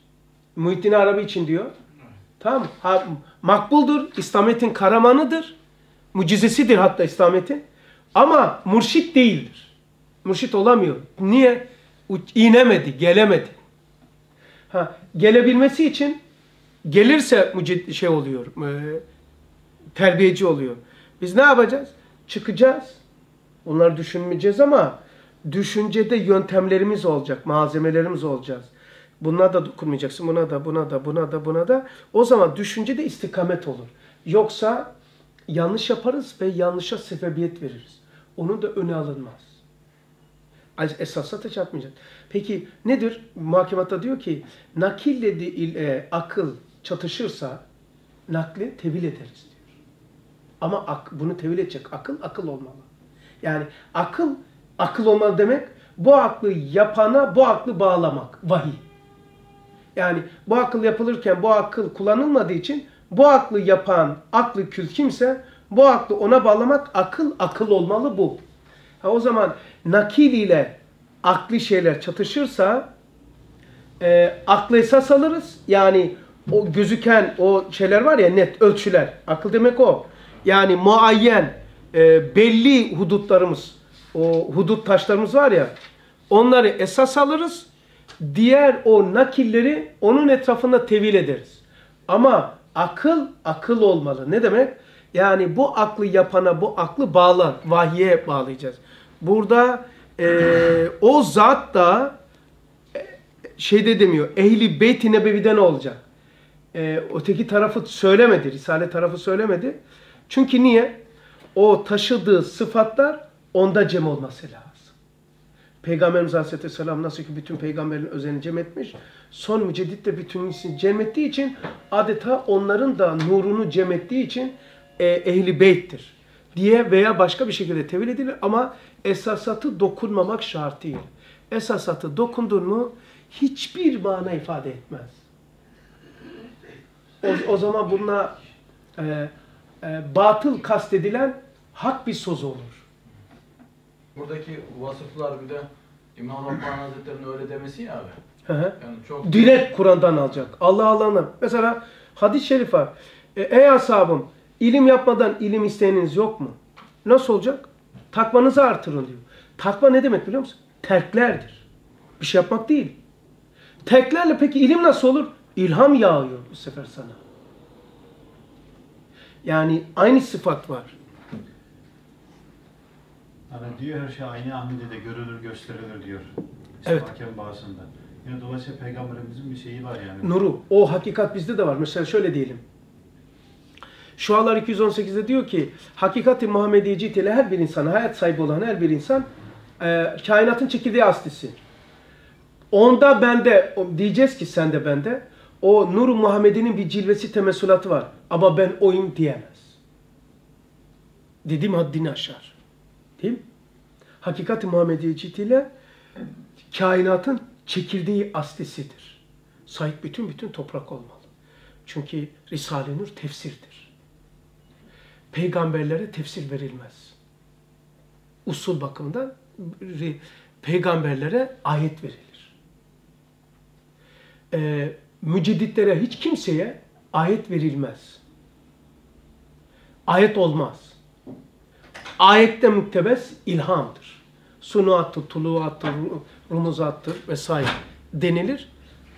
B: Muhittin Arabi için diyor. Tamam? Ha, makbuldur, İslamiyet'in karamanıdır. Mucizesidir hatta İslamiyet'in. Ama murşit değildir. Murşit olamıyor. Niye? İnemedi, gelemedi. Ha, gelebilmesi için gelirse şey oluyor, e, terbiyeci oluyor. Biz ne yapacağız? Çıkacağız. Onları düşünmeyeceğiz ama düşüncede yöntemlerimiz olacak, malzemelerimiz olacak. Buna da dokunmayacaksın, buna da, buna da, buna da, buna da. O zaman düşüncede istikamet olur. Yoksa yanlış yaparız ve yanlışa sebebiyet veririz. Onun da öne alınmaz. Esasla da çarpmayacak. Peki nedir? Muhakematta diyor ki nakille de akıl çatışırsa nakli tevil ederiz diyor. Ama bunu tevil edecek akıl akıl olmalı. Yani akıl akıl olmalı demek bu aklı yapana bu aklı bağlamak. Vahiy. Yani bu akıl yapılırken bu akıl kullanılmadığı için bu aklı yapan aklı kül kimse bu aklı ona bağlamak akıl akıl olmalı bu. Ha, o zaman nakil ile akli şeyler çatışırsa e, aklı esas alırız. Yani o gözüken o şeyler var ya net ölçüler. Akıl demek o. Yani muayyen e, belli hudutlarımız o hudut taşlarımız var ya onları esas alırız. Diğer o nakilleri onun etrafında tevil ederiz. Ama akıl akıl olmalı. Ne demek? Yani bu aklı yapana bu aklı bağlar. Vahye bağlayacağız. Burada e, o zat da e, şeyde demiyor. Ehli Beyt-i Nebevi'den olacak. E, öteki tarafı söylemedi. Risale tarafı söylemedi. Çünkü niye? O taşıdığı sıfatlar onda cem olması lazım. Peygamberimiz Aleyhisselam nasıl ki bütün peygamberin özelini cem etmiş. Son müceddit de bütünlüğünü cem ettiği için adeta onların da nurunu cem ettiği için e, ehli beyttir diye veya başka bir şekilde tevil edilir ama esasatı dokunmamak şartıyla. Esasatı dokundun mu hiçbir mana ifade etmez. O, o zaman bununla e, batıl kastedilen hak bir söz olur.
A: Buradaki vasıflar bir de İmam Rabbani Hazretleri'nin öyle demesi ya abi.
B: Hı hı.
A: Yani çok
B: Direkt Kur'an'dan alacak. Allah Allah'ına. Mesela hadis-i şerif var. E, ey ashabım ilim yapmadan ilim isteyeniniz yok mu? Nasıl olacak? Takvanızı artırın diyor. Takva ne demek biliyor musun? Terklerdir. Bir şey yapmak değil. Terklerle peki ilim nasıl olur? İlham yağıyor bu sefer sana. Yani aynı sıfat var.
D: Yani diyor her şey aynı Ahmet'e görülür, gösterilir diyor.
B: Evet.
D: Hakem bağısında. Yani dolayısıyla peygamberimizin bir şeyi var yani.
B: Nuru. O hakikat bizde de var. Mesela şöyle diyelim. Şualar 218'de diyor ki hakikati Muhammediyeci ile her bir insan, hayat sahibi olan her bir insan e, kainatın çekirdeği aslisi. Onda bende, diyeceğiz ki sende bende, o Nur Muhammed'in bir cilvesi temessülatı var. Ama ben oyum diyemez. Dedim haddini aşar. Değil mi? Hakikati Muhammediyeci ile kainatın çekirdeği aslisidir. Sahip bütün bütün toprak olmalı. Çünkü Risale-i Nur tefsirdir. Peygamberlere tefsir verilmez. Usul bakımından peygamberlere ayet verilir. Ee, mücedditlere hiç kimseye ayet verilmez. Ayet olmaz. Ayette müktebes ilhamdır. Sunuattır, tuluattır, rumuzattır vesaire denilir.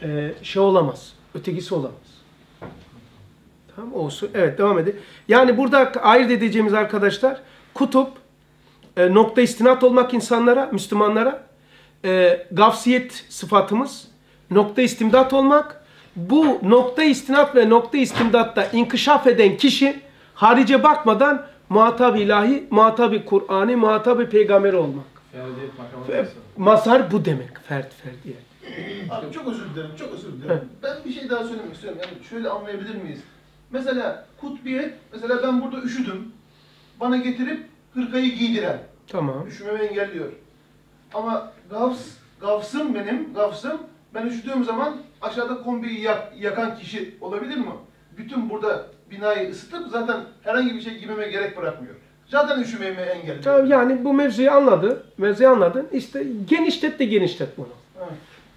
B: Ee, şey olamaz. Ötekisi olamaz. Tamam olsun. Evet devam edelim. Yani burada ayırt edeceğimiz arkadaşlar kutup e, nokta istinat olmak insanlara, Müslümanlara e, gafsiyet sıfatımız nokta istimdat olmak bu nokta istinat ve nokta istimdatta inkişaf eden kişi harice bakmadan muhatap ilahi, muhatap Kur'an'ı, muhatap peygamber olmak.
A: Nasıl?
B: Mazhar bu demek. Fert, ferdiye.
G: Abi çok özür dilerim, çok özür dilerim. Ben bir şey daha söylemek istiyorum. Yani şöyle anlayabilir miyiz? Mesela kutbiyet, mesela ben burada üşüdüm. Bana getirip hırkayı giydiren,
B: Tamam.
G: üşümemi engelliyor. Ama gafs, gafsım benim, gafsım, ben üşüdüğüm zaman aşağıda kombiyi yak- yakan kişi olabilir mi? Bütün burada binayı ısıtıp zaten herhangi bir şey giymeme gerek bırakmıyor. Zaten üşümemi engelliyor.
B: Tamam yani bu mevzuyu anladı. Mevzuyu anladın. İşte genişlet de genişlet bunu.
G: Evet.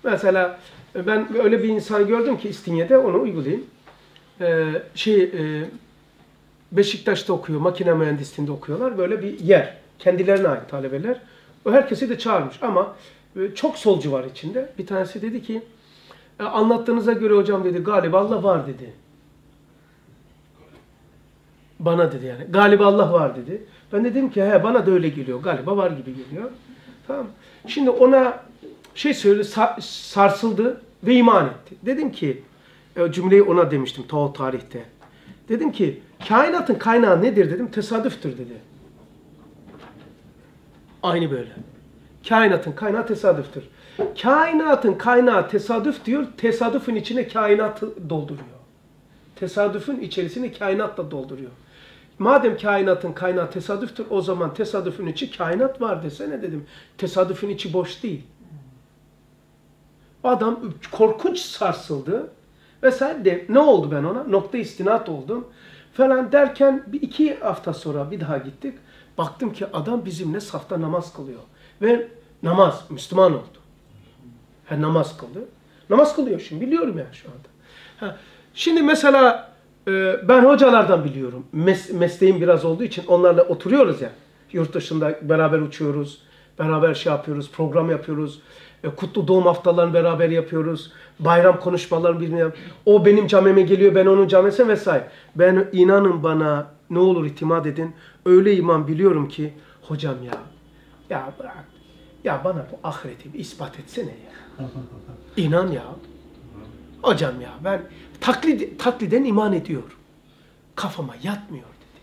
B: Mesela ben öyle bir insan gördüm ki İstinye'de onu uygulayayım. Ee, şey e, Beşiktaş'ta okuyor, makine mühendisliğinde okuyorlar. Böyle bir yer. Kendilerine ait talebeler. O herkesi de çağırmış ama çok solcu var içinde. Bir tanesi dedi ki "E, anlattığınıza göre hocam dedi galiba Allah var dedi. Bana dedi yani. Galiba Allah var dedi. Ben dedim ki he bana da öyle geliyor. Galiba var gibi geliyor. Tamam. Şimdi ona şey söyledi sa- sarsıldı ve iman etti. Dedim ki e, cümleyi ona demiştim ta o tarihte. Dedim ki kainatın kaynağı nedir dedim. Tesadüftür dedi. Aynı böyle. Kainatın kaynağı tesadüftür. Kainatın kaynağı tesadüf diyor. Tesadüfün içine kainatı dolduruyor. Tesadüfün içerisini kainatla dolduruyor. Madem kainatın kaynağı tesadüftür o zaman tesadüfün içi kainat var desene dedim. Tesadüfün içi boş değil. Adam korkunç sarsıldı. Vesaire de ne oldu ben ona? Nokta istinat oldum. Falan derken bir iki hafta sonra bir daha gittik. Baktım ki adam bizimle safta namaz kılıyor. Ve namaz, Müslüman oldu. Ha, namaz kıldı. Namaz kılıyor şimdi biliyorum ya şu anda. Ha, şimdi mesela e, ben hocalardan biliyorum. Mes- mesleğim biraz olduğu için onlarla oturuyoruz ya. Yurt dışında beraber uçuyoruz. Beraber şey yapıyoruz, program yapıyoruz. E, kutlu doğum haftalarını beraber yapıyoruz. Bayram konuşmalarını bilmiyorum. O benim camime geliyor, ben onun camesine vesaire. Ben inanın bana ne olur itimat edin. Öyle iman biliyorum ki hocam ya ya bırak. Ya bana bu ahireti bir ispat etsene ya. (laughs) İnan ya. Hocam ya ben taklit, takliden iman ediyorum. Kafama yatmıyor dedi.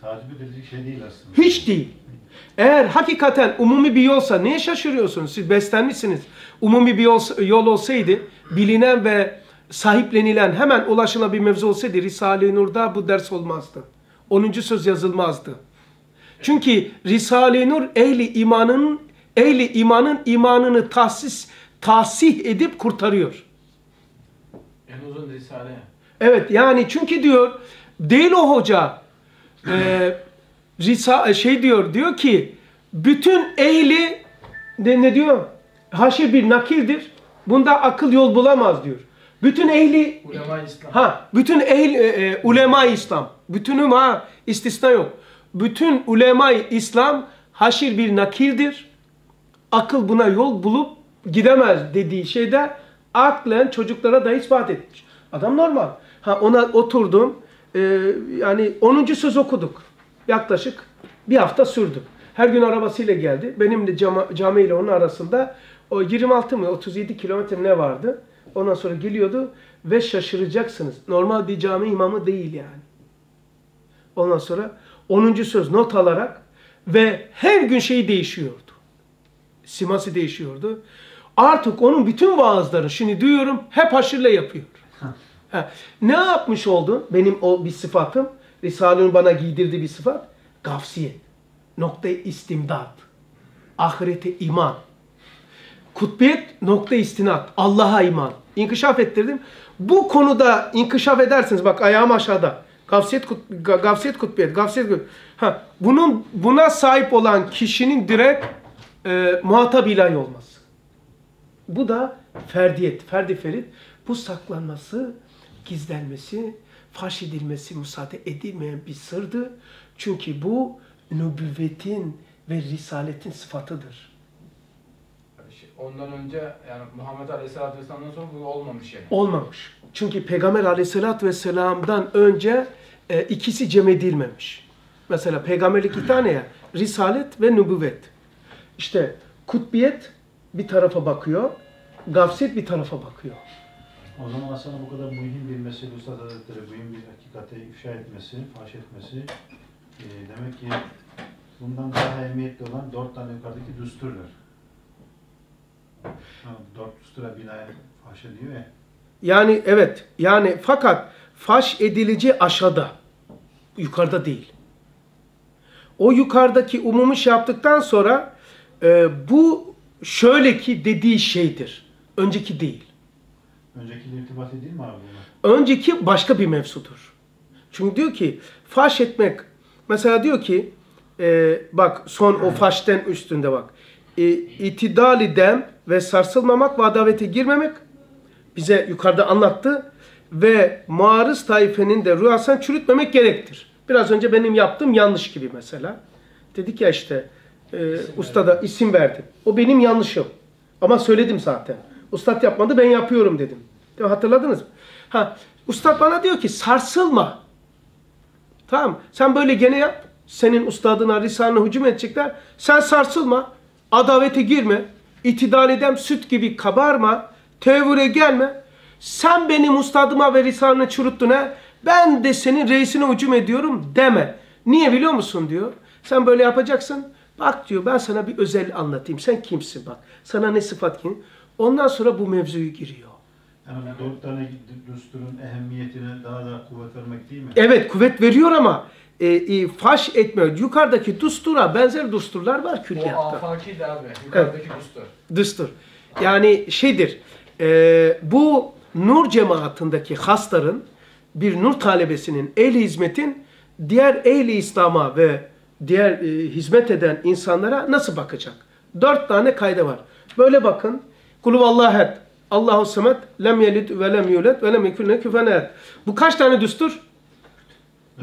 D: Takip edilecek şey değil aslında.
B: Hiç değil. Eğer hakikaten umumi bir yolsa niye şaşırıyorsunuz? Siz beslenmişsiniz. Umumi bir yol, yol olsaydı bilinen ve sahiplenilen hemen ulaşılan bir mevzu olsaydı Risale-i Nur'da bu ders olmazdı. 10. söz yazılmazdı. Çünkü Risale-i Nur ehli imanın ehli imanın imanını tahsis tahsih edip kurtarıyor.
A: En uzun risale.
B: Evet yani çünkü diyor değil o hoca e, Risa, şey diyor diyor ki bütün ehli ne, ne diyor? Haşir bir nakildir. Bunda akıl yol bulamaz diyor. Bütün ehli
A: Ulema İslam.
B: ha bütün ehl e, e, ulema İslam. Bütünüm ha istisna yok. Bütün ulema İslam haşir bir nakildir. Akıl buna yol bulup gidemez dediği şeyde aklen çocuklara da ispat etmiş. Adam normal. Ha ona oturdum. e, yani 10. söz okuduk. Yaklaşık bir hafta sürdü. Her gün arabasıyla geldi. Benim de cama, cami ile onun arasında o 26 mı 37 kilometre ne vardı? Ondan sonra geliyordu ve şaşıracaksınız. Normal bir cami imamı değil yani. Ondan sonra 10. söz not alarak ve her gün şey değişiyordu. Siması değişiyordu. Artık onun bütün vaazları şimdi duyuyorum hep haşırla yapıyor. Ha, ne yapmış oldu? Benim o bir sıfatım. Risale'nin bana giydirdiği bir sıfat. Gafsiyet. Nokta istimdat. Ahirete iman. Kutbiyet nokta istinat. Allah'a iman. İnkişaf ettirdim. Bu konuda inkişaf edersiniz. Bak ayağım aşağıda. Gafsiyet, kut, ga- gafsiyet kutbiyet. Gafsiyet kut- Ha, bunun buna sahip olan kişinin direkt e, muhatap ilahi olması. Bu da ferdiyet, ferdi ferit. Bu saklanması, gizlenmesi, faş edilmesi müsaade edilmeyen bir sırdı. Çünkü bu nübüvvetin ve risaletin sıfatıdır.
A: Ondan önce yani Muhammed Aleyhisselatü Vesselam'dan sonra bu olmamış yani.
B: Olmamış. Çünkü Peygamber aleyhissalatü vesselam'dan önce e, ikisi cem edilmemiş. Mesela peygamberlik iki tane ya. Risalet ve nübüvvet. İşte kutbiyet bir tarafa bakıyor. Gafsiyet bir tarafa bakıyor.
D: O zaman aslında bu kadar mühim bir mesele Üstad Hazretleri mühim bir hakikati ifşa etmesi, faş etmesi e, demek ki bundan daha ehemmiyetli olan dört tane yukarıdaki düsturlar. Ha, dört düstura binaen faş ediyor ya.
B: Yani evet. Yani fakat faş edilici aşağıda. Yukarıda değil. O yukarıdaki umumi şey yaptıktan sonra e, bu şöyle ki dediği şeydir. Önceki değil.
D: Öncekiyle irtibat değil mi abi?
B: Önceki başka bir mevzudur. Çünkü diyor ki faş etmek mesela diyor ki e, bak son o faşten üstünde bak. E, itidali dem ve sarsılmamak ve adavete girmemek bize yukarıda anlattı ve muarız taifenin de rüyasını çürütmemek gerektir. Biraz önce benim yaptığım yanlış gibi mesela. Dedik ya işte e, ustada isim verdim. O benim yanlışım. Ama söyledim zaten. Ustad yapmadı ben yapıyorum dedim. Hatırladınız mı? Ha, ustad bana diyor ki sarsılma. Tamam Sen böyle gene yap. Senin ustadına, risalene hücum edecekler. Sen sarsılma. Adavete girme. İtidal edem süt gibi kabarma. Tevhüre gelme. Sen benim ustadıma ve risalene çürüttün ha. Ben de senin reisine hücum ediyorum deme. Niye biliyor musun diyor. Sen böyle yapacaksın. Bak diyor ben sana bir özel anlatayım. Sen kimsin bak. Sana ne sıfat kim? Ondan sonra bu mevzuyu giriyor.
D: Yani tane düsturun ehemmiyetine daha da kuvvet vermek değil mi?
B: Evet kuvvet veriyor ama e, e, faş etmiyor. Yukarıdaki dustura benzer dusturlar var
A: O
B: külliyatta.
A: afaki de abi. Yukarıdaki düstur.
B: Düstur. Yani şeydir. e, bu nur cemaatindeki hasların bir nur talebesinin ehli hizmetin diğer ehli İslam'a ve diğer e, hizmet eden insanlara nasıl bakacak? Dört tane kayda var. Böyle bakın. Kuluvallahed. Allahu samet. Lem yelid ve lem yulet ve lem yekun. Bu kaç tane düstur?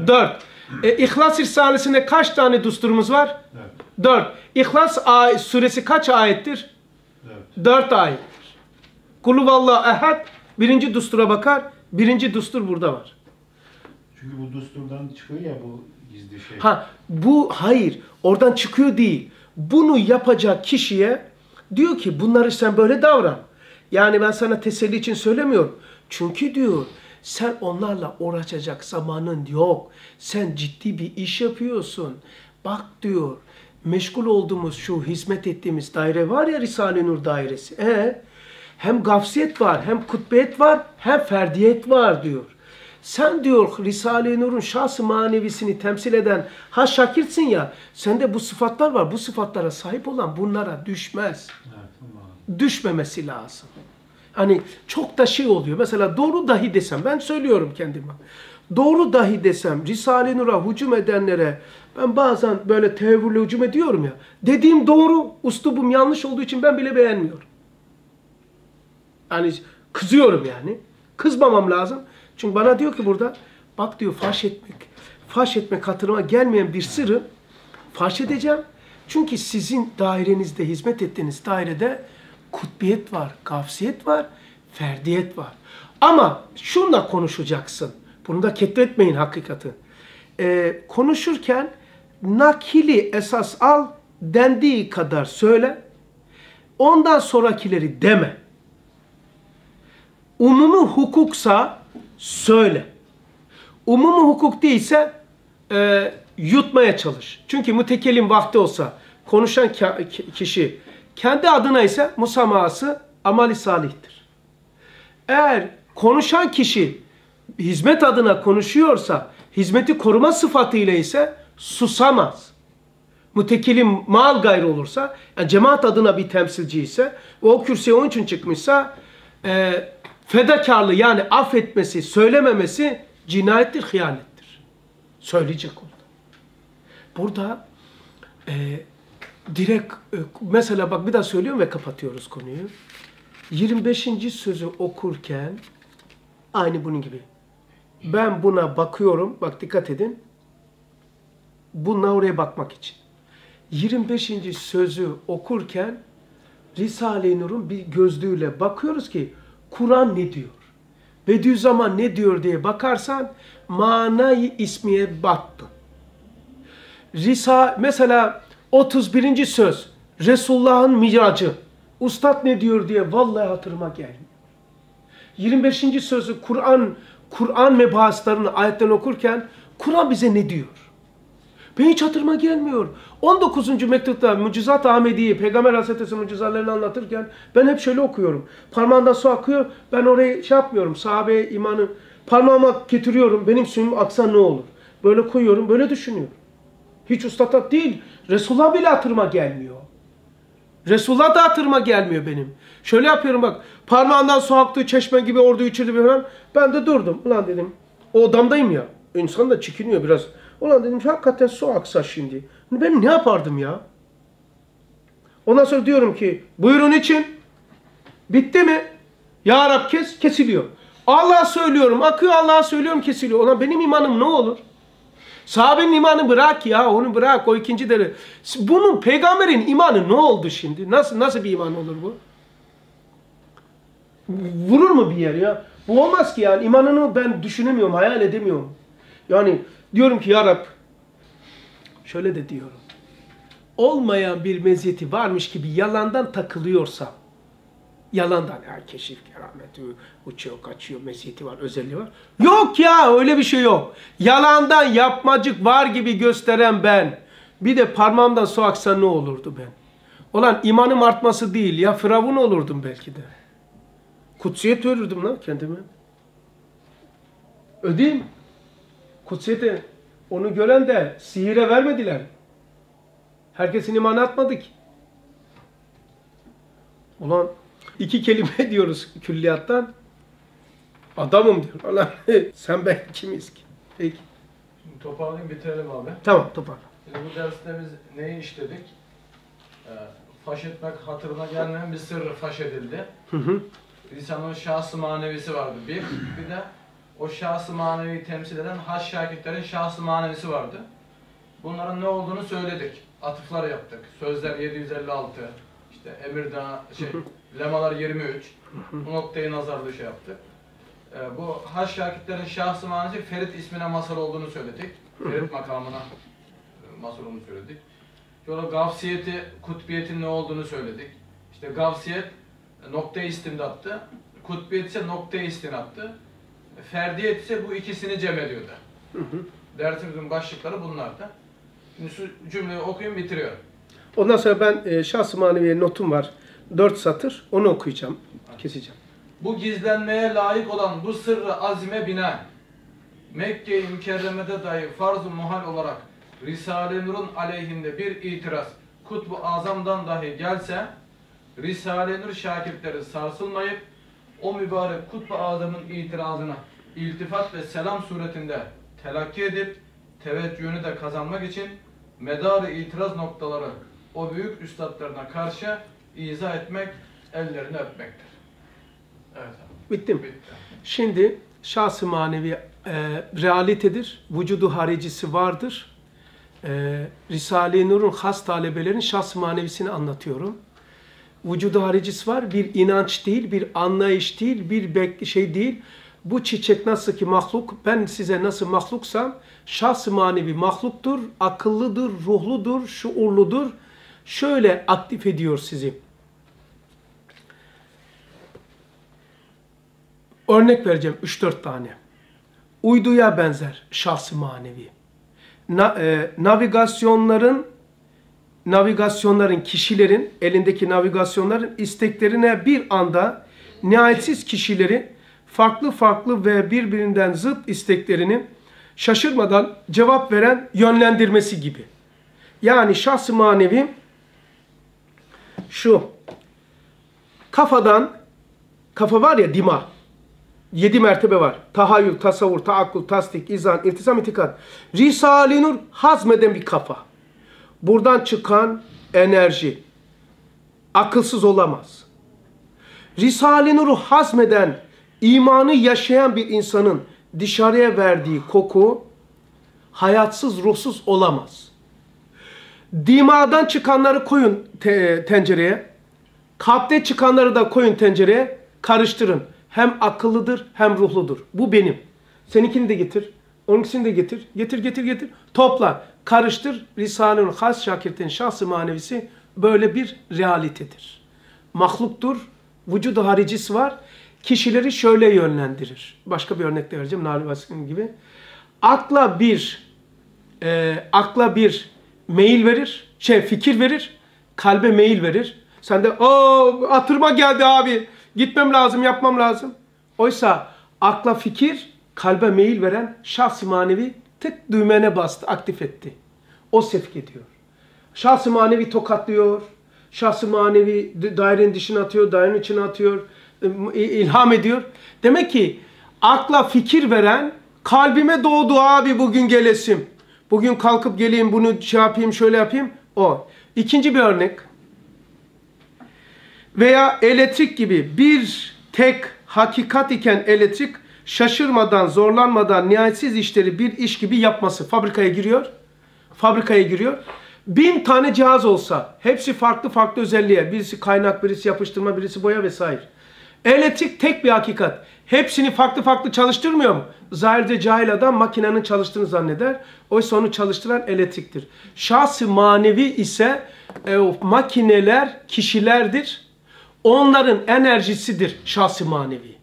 B: Dört. E, İhlas Risalesi'nde kaç tane düsturumuz var?
D: Evet.
B: Dört. İhlas ay- suresi kaç ayettir?
D: evet.
B: Dört ayettir. Kuluvallahu ehad birinci düstura bakar. Birinci düstur burada var.
D: Çünkü bu düsturdan çıkıyor ya bu gizli şey.
B: Ha bu hayır oradan çıkıyor değil. Bunu yapacak kişiye diyor ki bunları sen böyle davran. Yani ben sana teselli için söylemiyorum. Çünkü diyor sen onlarla uğraşacak zamanın yok. Sen ciddi bir iş yapıyorsun. Bak diyor meşgul olduğumuz şu hizmet ettiğimiz daire var ya Risale-i Nur dairesi. E, hem gafsiyet var hem kutbiyet var hem ferdiyet var diyor. Sen diyor Risale-i Nur'un şahs-ı manevisini temsil eden ha şakirtsin ya sende bu sıfatlar var. Bu sıfatlara sahip olan bunlara düşmez.
D: Evet.
B: Düşmemesi lazım. Hani çok da şey oluyor. Mesela doğru dahi desem ben söylüyorum kendime. Doğru dahi desem Risale-i Nur'a hücum edenlere ben bazen böyle tevhürle hücum ediyorum ya. Dediğim doğru, uslubum yanlış olduğu için ben bile beğenmiyorum. Yani kızıyorum yani. Kızmamam lazım. Çünkü bana diyor ki burada bak diyor faş etmek. Faş etmek hatırıma gelmeyen bir sırrı faş edeceğim. Çünkü sizin dairenizde hizmet ettiğiniz dairede kutbiyet var, gafsiyet var, ferdiyet var. Ama şunla konuşacaksın. Bunu da ketretmeyin hakikati. Ee, konuşurken nakili esas al, dendiği kadar söyle. Ondan sonrakileri deme. umumi hukuksa söyle. Umumi hukuk değilse e, yutmaya çalış. Çünkü mütekellim vakti olsa konuşan kişi kendi adına ise musamahası amali salihtir. Eğer konuşan kişi hizmet adına konuşuyorsa hizmeti koruma sıfatıyla ise susamaz. Mütekilim mal gayrı olursa, yani cemaat adına bir temsilci ise o kürsüye onun için çıkmışsa e, fedakarlığı yani affetmesi, söylememesi cinayettir, hıyanettir. Söyleyecek oldu. Burada e, direkt e, mesela bak bir daha söylüyorum ve kapatıyoruz konuyu. 25. sözü okurken aynı bunun gibi. Ben buna bakıyorum. Bak dikkat edin. Bununla oraya bakmak için. 25. sözü okurken Risale-i Nur'un bir gözlüğüyle bakıyoruz ki Kur'an ne diyor? Bediüzzaman ne diyor diye bakarsan manayı ismiye baktın. Risa mesela 31. söz Resulullah'ın miracı. Ustad ne diyor diye vallahi hatırıma gelmiyor. 25. sözü Kur'an Kur'an mebahaslarını ayetten okurken Kur'an bize ne diyor? Ben hiç hatırıma gelmiyor. 19. mektupta Mucizat Ahmediye, Peygamber Hazretesi mucizalarını anlatırken ben hep şöyle okuyorum. Parmağından su akıyor. Ben orayı şey yapmıyorum. Sahabe imanı parmağıma getiriyorum. Benim suyum aksa ne olur? Böyle koyuyorum. Böyle düşünüyorum. Hiç ustatat değil. Resulullah bile hatırıma gelmiyor. Resulullah da hatırıma gelmiyor benim. Şöyle yapıyorum bak. Parmağından su aktı, çeşme gibi orada içirdi falan. Ben de durdum. Ulan dedim. O odamdayım ya. İnsan da çekiniyor biraz. Ulan dedim hakikaten su aksa şimdi. Ben ne yapardım ya? Ondan sonra diyorum ki buyurun için. Bitti mi? Ya Rab kes, kesiliyor. Allah söylüyorum, akıyor Allah'a söylüyorum kesiliyor. Ulan benim imanım ne olur? Sahabenin imanı bırak ya, onu bırak, o ikinci deri. Bunun peygamberin imanı ne oldu şimdi? Nasıl nasıl bir iman olur bu? Vurur mu bir yer ya? Bu olmaz ki yani. imanını ben düşünemiyorum, hayal edemiyorum. Yani diyorum ki ya Rab, şöyle de diyorum. Olmayan bir meziyeti varmış gibi yalandan takılıyorsam, yalandan ya keşif, keramet, uçuyor, kaçıyor, meziyeti var, özelliği var. Yok ya öyle bir şey yok. Yalandan yapmacık var gibi gösteren ben. Bir de parmağımdan su aksa ne olurdu ben? Olan imanım artması değil ya firavun olurdum belki de. Kutsiyet ölürdüm lan kendime. Ödeyim. Kutsiyete onu gören de sihire vermediler. Herkesin imanı atmadı ki. Ulan iki kelime (laughs) diyoruz külliyattan. Adamım diyor. Allah (laughs) sen ben kimiz ki? Peki.
A: Şimdi toparlayayım bitirelim abi.
B: Tamam toparla.
A: Şimdi bu derste biz neyi işledik? Ee, faş etmek hatırına gelmeyen bir sır faş edildi.
B: Hı hı.
A: İnsanın şahsı manevisi vardı bir. Bir de o şahsı manevi temsil eden haş şakirtlerin şahsı manevisi vardı. Bunların ne olduğunu söyledik. Atıflar yaptık. Sözler 756, işte Emirdağ, şey, Lemalar 23. Bu noktayı nazarlı şey yaptık. Ee, bu haş şakirtlerin şahsı manevisi Ferit ismine masal olduğunu söyledik. Ferit makamına e, masal olduğunu söyledik. Sonra gavsiyeti, kutbiyetin ne olduğunu söyledik. İşte gavsiyet e, noktayı istimdattı. Kutbiyet ise noktayı istinattı. Ferdiyet ise bu ikisini cem ediyordu. Dersimizin başlıkları bunlardı. Şimdi şu cümleyi okuyayım bitiriyorum.
B: Ondan sonra ben e, şahs-ı maneviye notum var. Dört satır. Onu okuyacağım. Keseceğim.
A: Bu gizlenmeye layık olan bu sırrı azime bina Mekke-i Mükerreme'de dahi farz-ı muhal olarak Risale-i Nur'un aleyhinde bir itiraz Kutbu Azam'dan dahi gelse Risale-i Nur şakirtleri sarsılmayıp o mübarek Kutbu Azam'ın itirazına iltifat ve selam suretinde telakki edip teveccühünü de kazanmak için medarı itiraz noktaları o büyük üstadlarına karşı izah etmek, ellerini öpmektir. Evet.
B: Bitti mi?
A: Bitti.
B: Şimdi şahs-ı manevi e, realitedir. Vücudu haricisi vardır. E, Risale-i Nur'un has talebelerinin şahs-ı manevisini anlatıyorum. Vücudu haricisi var. Bir inanç değil, bir anlayış değil, bir şey değil. Bu çiçek nasıl ki mahluk, ben size nasıl mahluksam, şahs-ı manevi mahluktur, akıllıdır, ruhludur, şuurludur. Şöyle aktif ediyor sizi. Örnek vereceğim 3-4 tane. Uyduya benzer şahsı manevi. Na- e, navigasyonların navigasyonların kişilerin elindeki navigasyonların isteklerine bir anda nihayetsiz kişileri farklı farklı ve birbirinden zıt isteklerini şaşırmadan cevap veren yönlendirmesi gibi. Yani şahs-ı manevi şu kafadan kafa var ya dima yedi mertebe var. Tahayyül, tasavvur, taakkul, tasdik, izan, iltisam, itikat. Risale-i Nur hazmeden bir kafa. Buradan çıkan enerji akılsız olamaz. Risale-i Nur'u hazmeden, imanı yaşayan bir insanın dışarıya verdiği koku hayatsız, ruhsuz olamaz. Dimadan çıkanları koyun te- tencereye. Kalpte çıkanları da koyun tencereye. Karıştırın. Hem akıllıdır hem ruhludur. Bu benim. Seninkini de getir. Onunkisini de getir. Getir getir getir. Topla. Karıştır. Risale-ül Has Şakirt'in şahsı manevisi böyle bir realitedir. Mahluktur. Vücudu haricisi var. Kişileri şöyle yönlendirir. Başka bir örnek de vereceğim. Baskın gibi. Akla bir e, akla bir mail verir, şey fikir verir, kalbe mail verir. Sen de o atırma geldi abi, gitmem lazım, yapmam lazım. Oysa akla fikir, kalbe mail veren şahs-ı manevi tık düğmene bastı, aktif etti. O sevk ediyor. Şahs-ı manevi tokatlıyor, şahs-ı manevi dairenin dışına atıyor, dairenin içine atıyor, ilham ediyor. Demek ki akla fikir veren kalbime doğdu abi bugün gelesim. Bugün kalkıp geleyim bunu şey yapayım şöyle yapayım. O. İkinci bir örnek. Veya elektrik gibi bir tek hakikat iken elektrik şaşırmadan, zorlanmadan nihayetsiz işleri bir iş gibi yapması. Fabrikaya giriyor. Fabrikaya giriyor. Bin tane cihaz olsa hepsi farklı farklı özelliğe. Birisi kaynak, birisi yapıştırma, birisi boya vesaire. Elektrik tek bir hakikat. Hepsini farklı farklı çalıştırmıyor mu? Zahirde cahil adam makinenin çalıştığını zanneder. Oysa onu çalıştıran elektriktir. Şahsı manevi ise e, makineler kişilerdir. Onların enerjisidir şahsı manevi.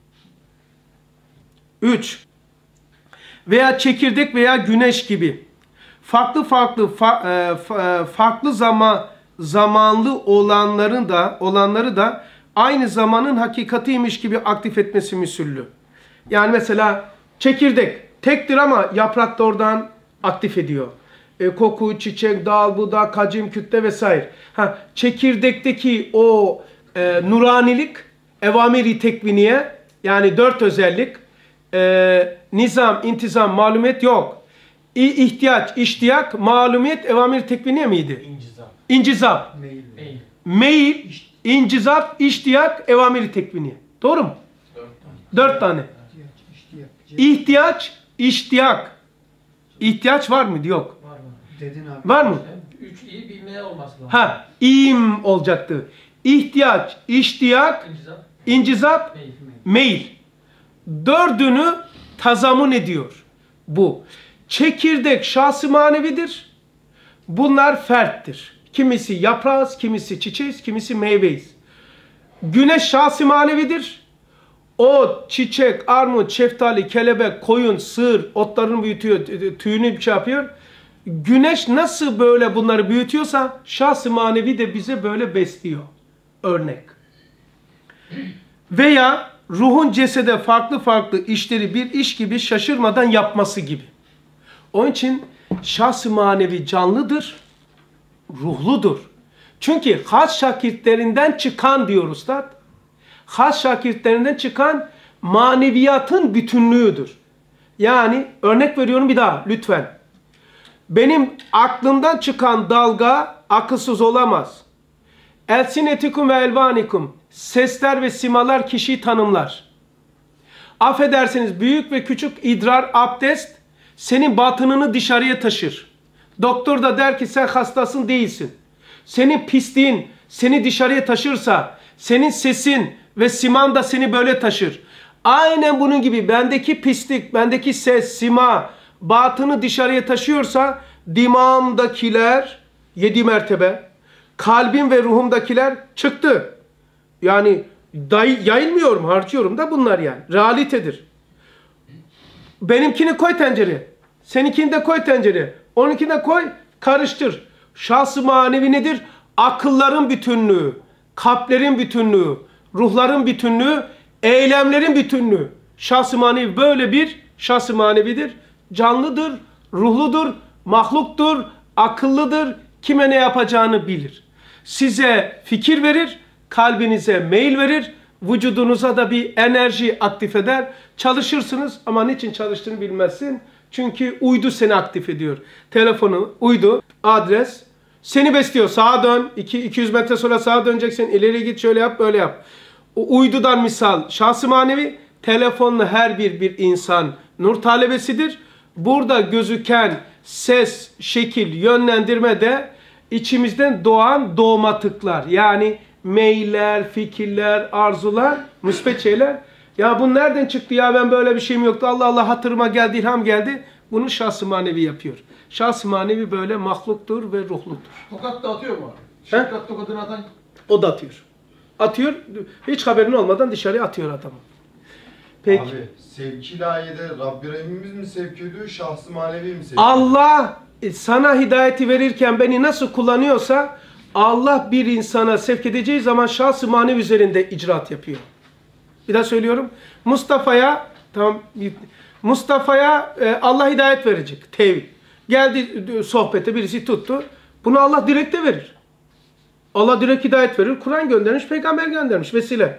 B: 3. Veya çekirdek veya güneş gibi farklı farklı fa, e, fa, farklı zaman zamanlı olanların da olanları da aynı zamanın hakikatiymiş gibi aktif etmesi müsüllü. Yani mesela çekirdek tektir ama yaprak da oradan aktif ediyor. E, koku, çiçek, dal, budak, kacim, kütle vesaire. Ha, çekirdekteki o e, nuranilik, evamiri tekviniye yani dört özellik, e, nizam, intizam, malumiyet yok. İ, ihtiyaç, iştiyak, malumiyet, evamir tekviniye miydi?
F: İncizam.
B: İncizam.
F: Değil.
B: Mail, incizap, iştiyak, evamiri tekviniye. Doğru mu? Dört tane. İhtiyaç, iştiyak. İhtiyaç var mıydı? Yok.
C: Var mı?
H: Dedin abi.
B: Var mı?
C: Üç iyi bilmeye olması lazım.
B: Ha, im olacaktı. İhtiyaç, iştiyak,
C: İncizam.
B: incizap,
C: Değil.
B: mail. Dördünü tazamun ediyor bu. Çekirdek şahsı manevidir. Bunlar ferttir. Kimisi yaprağız, kimisi çiçeğiz, kimisi meyveyiz. Güneş şahsı manevidir. O çiçek, armut, şeftali, kelebek, koyun, sığır otlarını büyütüyor, tüyünü bir şey yapıyor. Güneş nasıl böyle bunları büyütüyorsa şahsı manevi de bize böyle besliyor. Örnek. Veya ruhun cesede farklı farklı işleri bir iş gibi şaşırmadan yapması gibi. Onun için şahs-ı manevi canlıdır, ruhludur. Çünkü has şakirtlerinden çıkan diyor ustad, has şakirtlerinden çıkan maneviyatın bütünlüğüdür. Yani örnek veriyorum bir daha lütfen. Benim aklımdan çıkan dalga akılsız olamaz. Elsinetikum ve elvanikum. Sesler ve simalar kişiyi tanımlar. Affedersiniz büyük ve küçük idrar, abdest senin batınını dışarıya taşır. Doktor da der ki sen hastasın değilsin. Senin pisliğin seni dışarıya taşırsa, senin sesin ve siman da seni böyle taşır. Aynen bunun gibi bendeki pislik, bendeki ses, sima, batını dışarıya taşıyorsa dimağımdakiler yedi mertebe, kalbim ve ruhumdakiler çıktı. Yani day- yayılmıyorum, harcıyorum da bunlar yani. Realitedir. Benimkini koy tencereye. Seninkini de koy tencereye. Onunkini de koy, karıştır. Şahsı manevi nedir? Akılların bütünlüğü, kalplerin bütünlüğü, ruhların bütünlüğü, eylemlerin bütünlüğü. Şahsı manevi böyle bir şahsı manevidir. Canlıdır, ruhludur, mahluktur, akıllıdır. Kime ne yapacağını bilir. Size fikir verir, kalbinize meyil verir, vücudunuza da bir enerji aktif eder. Çalışırsınız ama niçin çalıştığını bilmezsin. Çünkü uydu seni aktif ediyor. Telefonu, uydu, adres seni besliyor. Sağa dön, iki- 200 metre sonra sağa döneceksin. İleri git, şöyle yap, böyle yap. O uydudan misal şahsı manevi telefonla her bir bir insan nur talebesidir. Burada gözüken ses, şekil, yönlendirme de içimizden doğan doğmatıklar. Yani meyiller, fikirler, arzular, müspet şeyler. Ya bu nereden çıktı ya ben böyle bir şeyim yoktu. Allah Allah hatırıma geldi, ilham geldi. Bunu şahsı manevi yapıyor. Şahsı manevi böyle mahluktur ve ruhludur.
G: Tokat da atıyor mu? Şefkat tokadını atan
B: O da atıyor. Atıyor, hiç haberin olmadan dışarıya atıyor adamı. Peki.
H: Abi sevki ilahiyede Rabbi Rahimimiz mi sevk ediyor, şahsı manevi mi sevk ediyor?
B: Allah sana hidayeti verirken beni nasıl kullanıyorsa Allah bir insana sevk edeceği zaman şahsı manevi üzerinde icraat yapıyor. Bir daha söylüyorum. Mustafa'ya tamam Mustafa'ya e, Allah hidayet verecek. Tevhid. Geldi sohbete birisi tuttu. Bunu Allah direkt de verir. Allah direkt hidayet verir. Kur'an göndermiş, peygamber göndermiş vesile.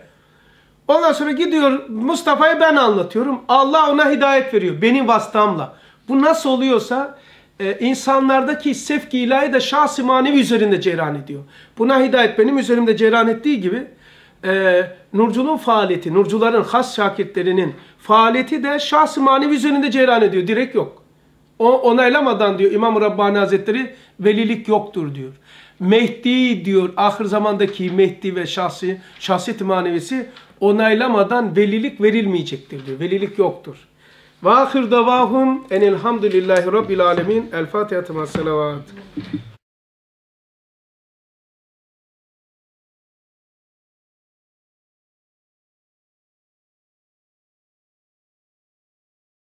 B: Ondan sonra gidiyor Mustafa'ya ben anlatıyorum. Allah ona hidayet veriyor benim vasıtamla. Bu nasıl oluyorsa e, insanlardaki sevki ilahi de şahs-ı manevi üzerinde cereyan ediyor. Buna hidayet benim üzerimde cereyan ettiği gibi e, nurculuğun faaliyeti, nurcuların, has şakirtlerinin faaliyeti de şahs-ı manevi üzerinde cereyan ediyor. Direkt yok. O onaylamadan diyor İmam Rabbani Hazretleri velilik yoktur diyor. Mehdi diyor ahir zamandaki Mehdi ve şahsi, şahsiyet manevisi onaylamadan velilik verilmeyecektir diyor. Velilik yoktur. Ve ahir davahum enelhamdülillahi rabbil alemin. El Fatiha ve selavat.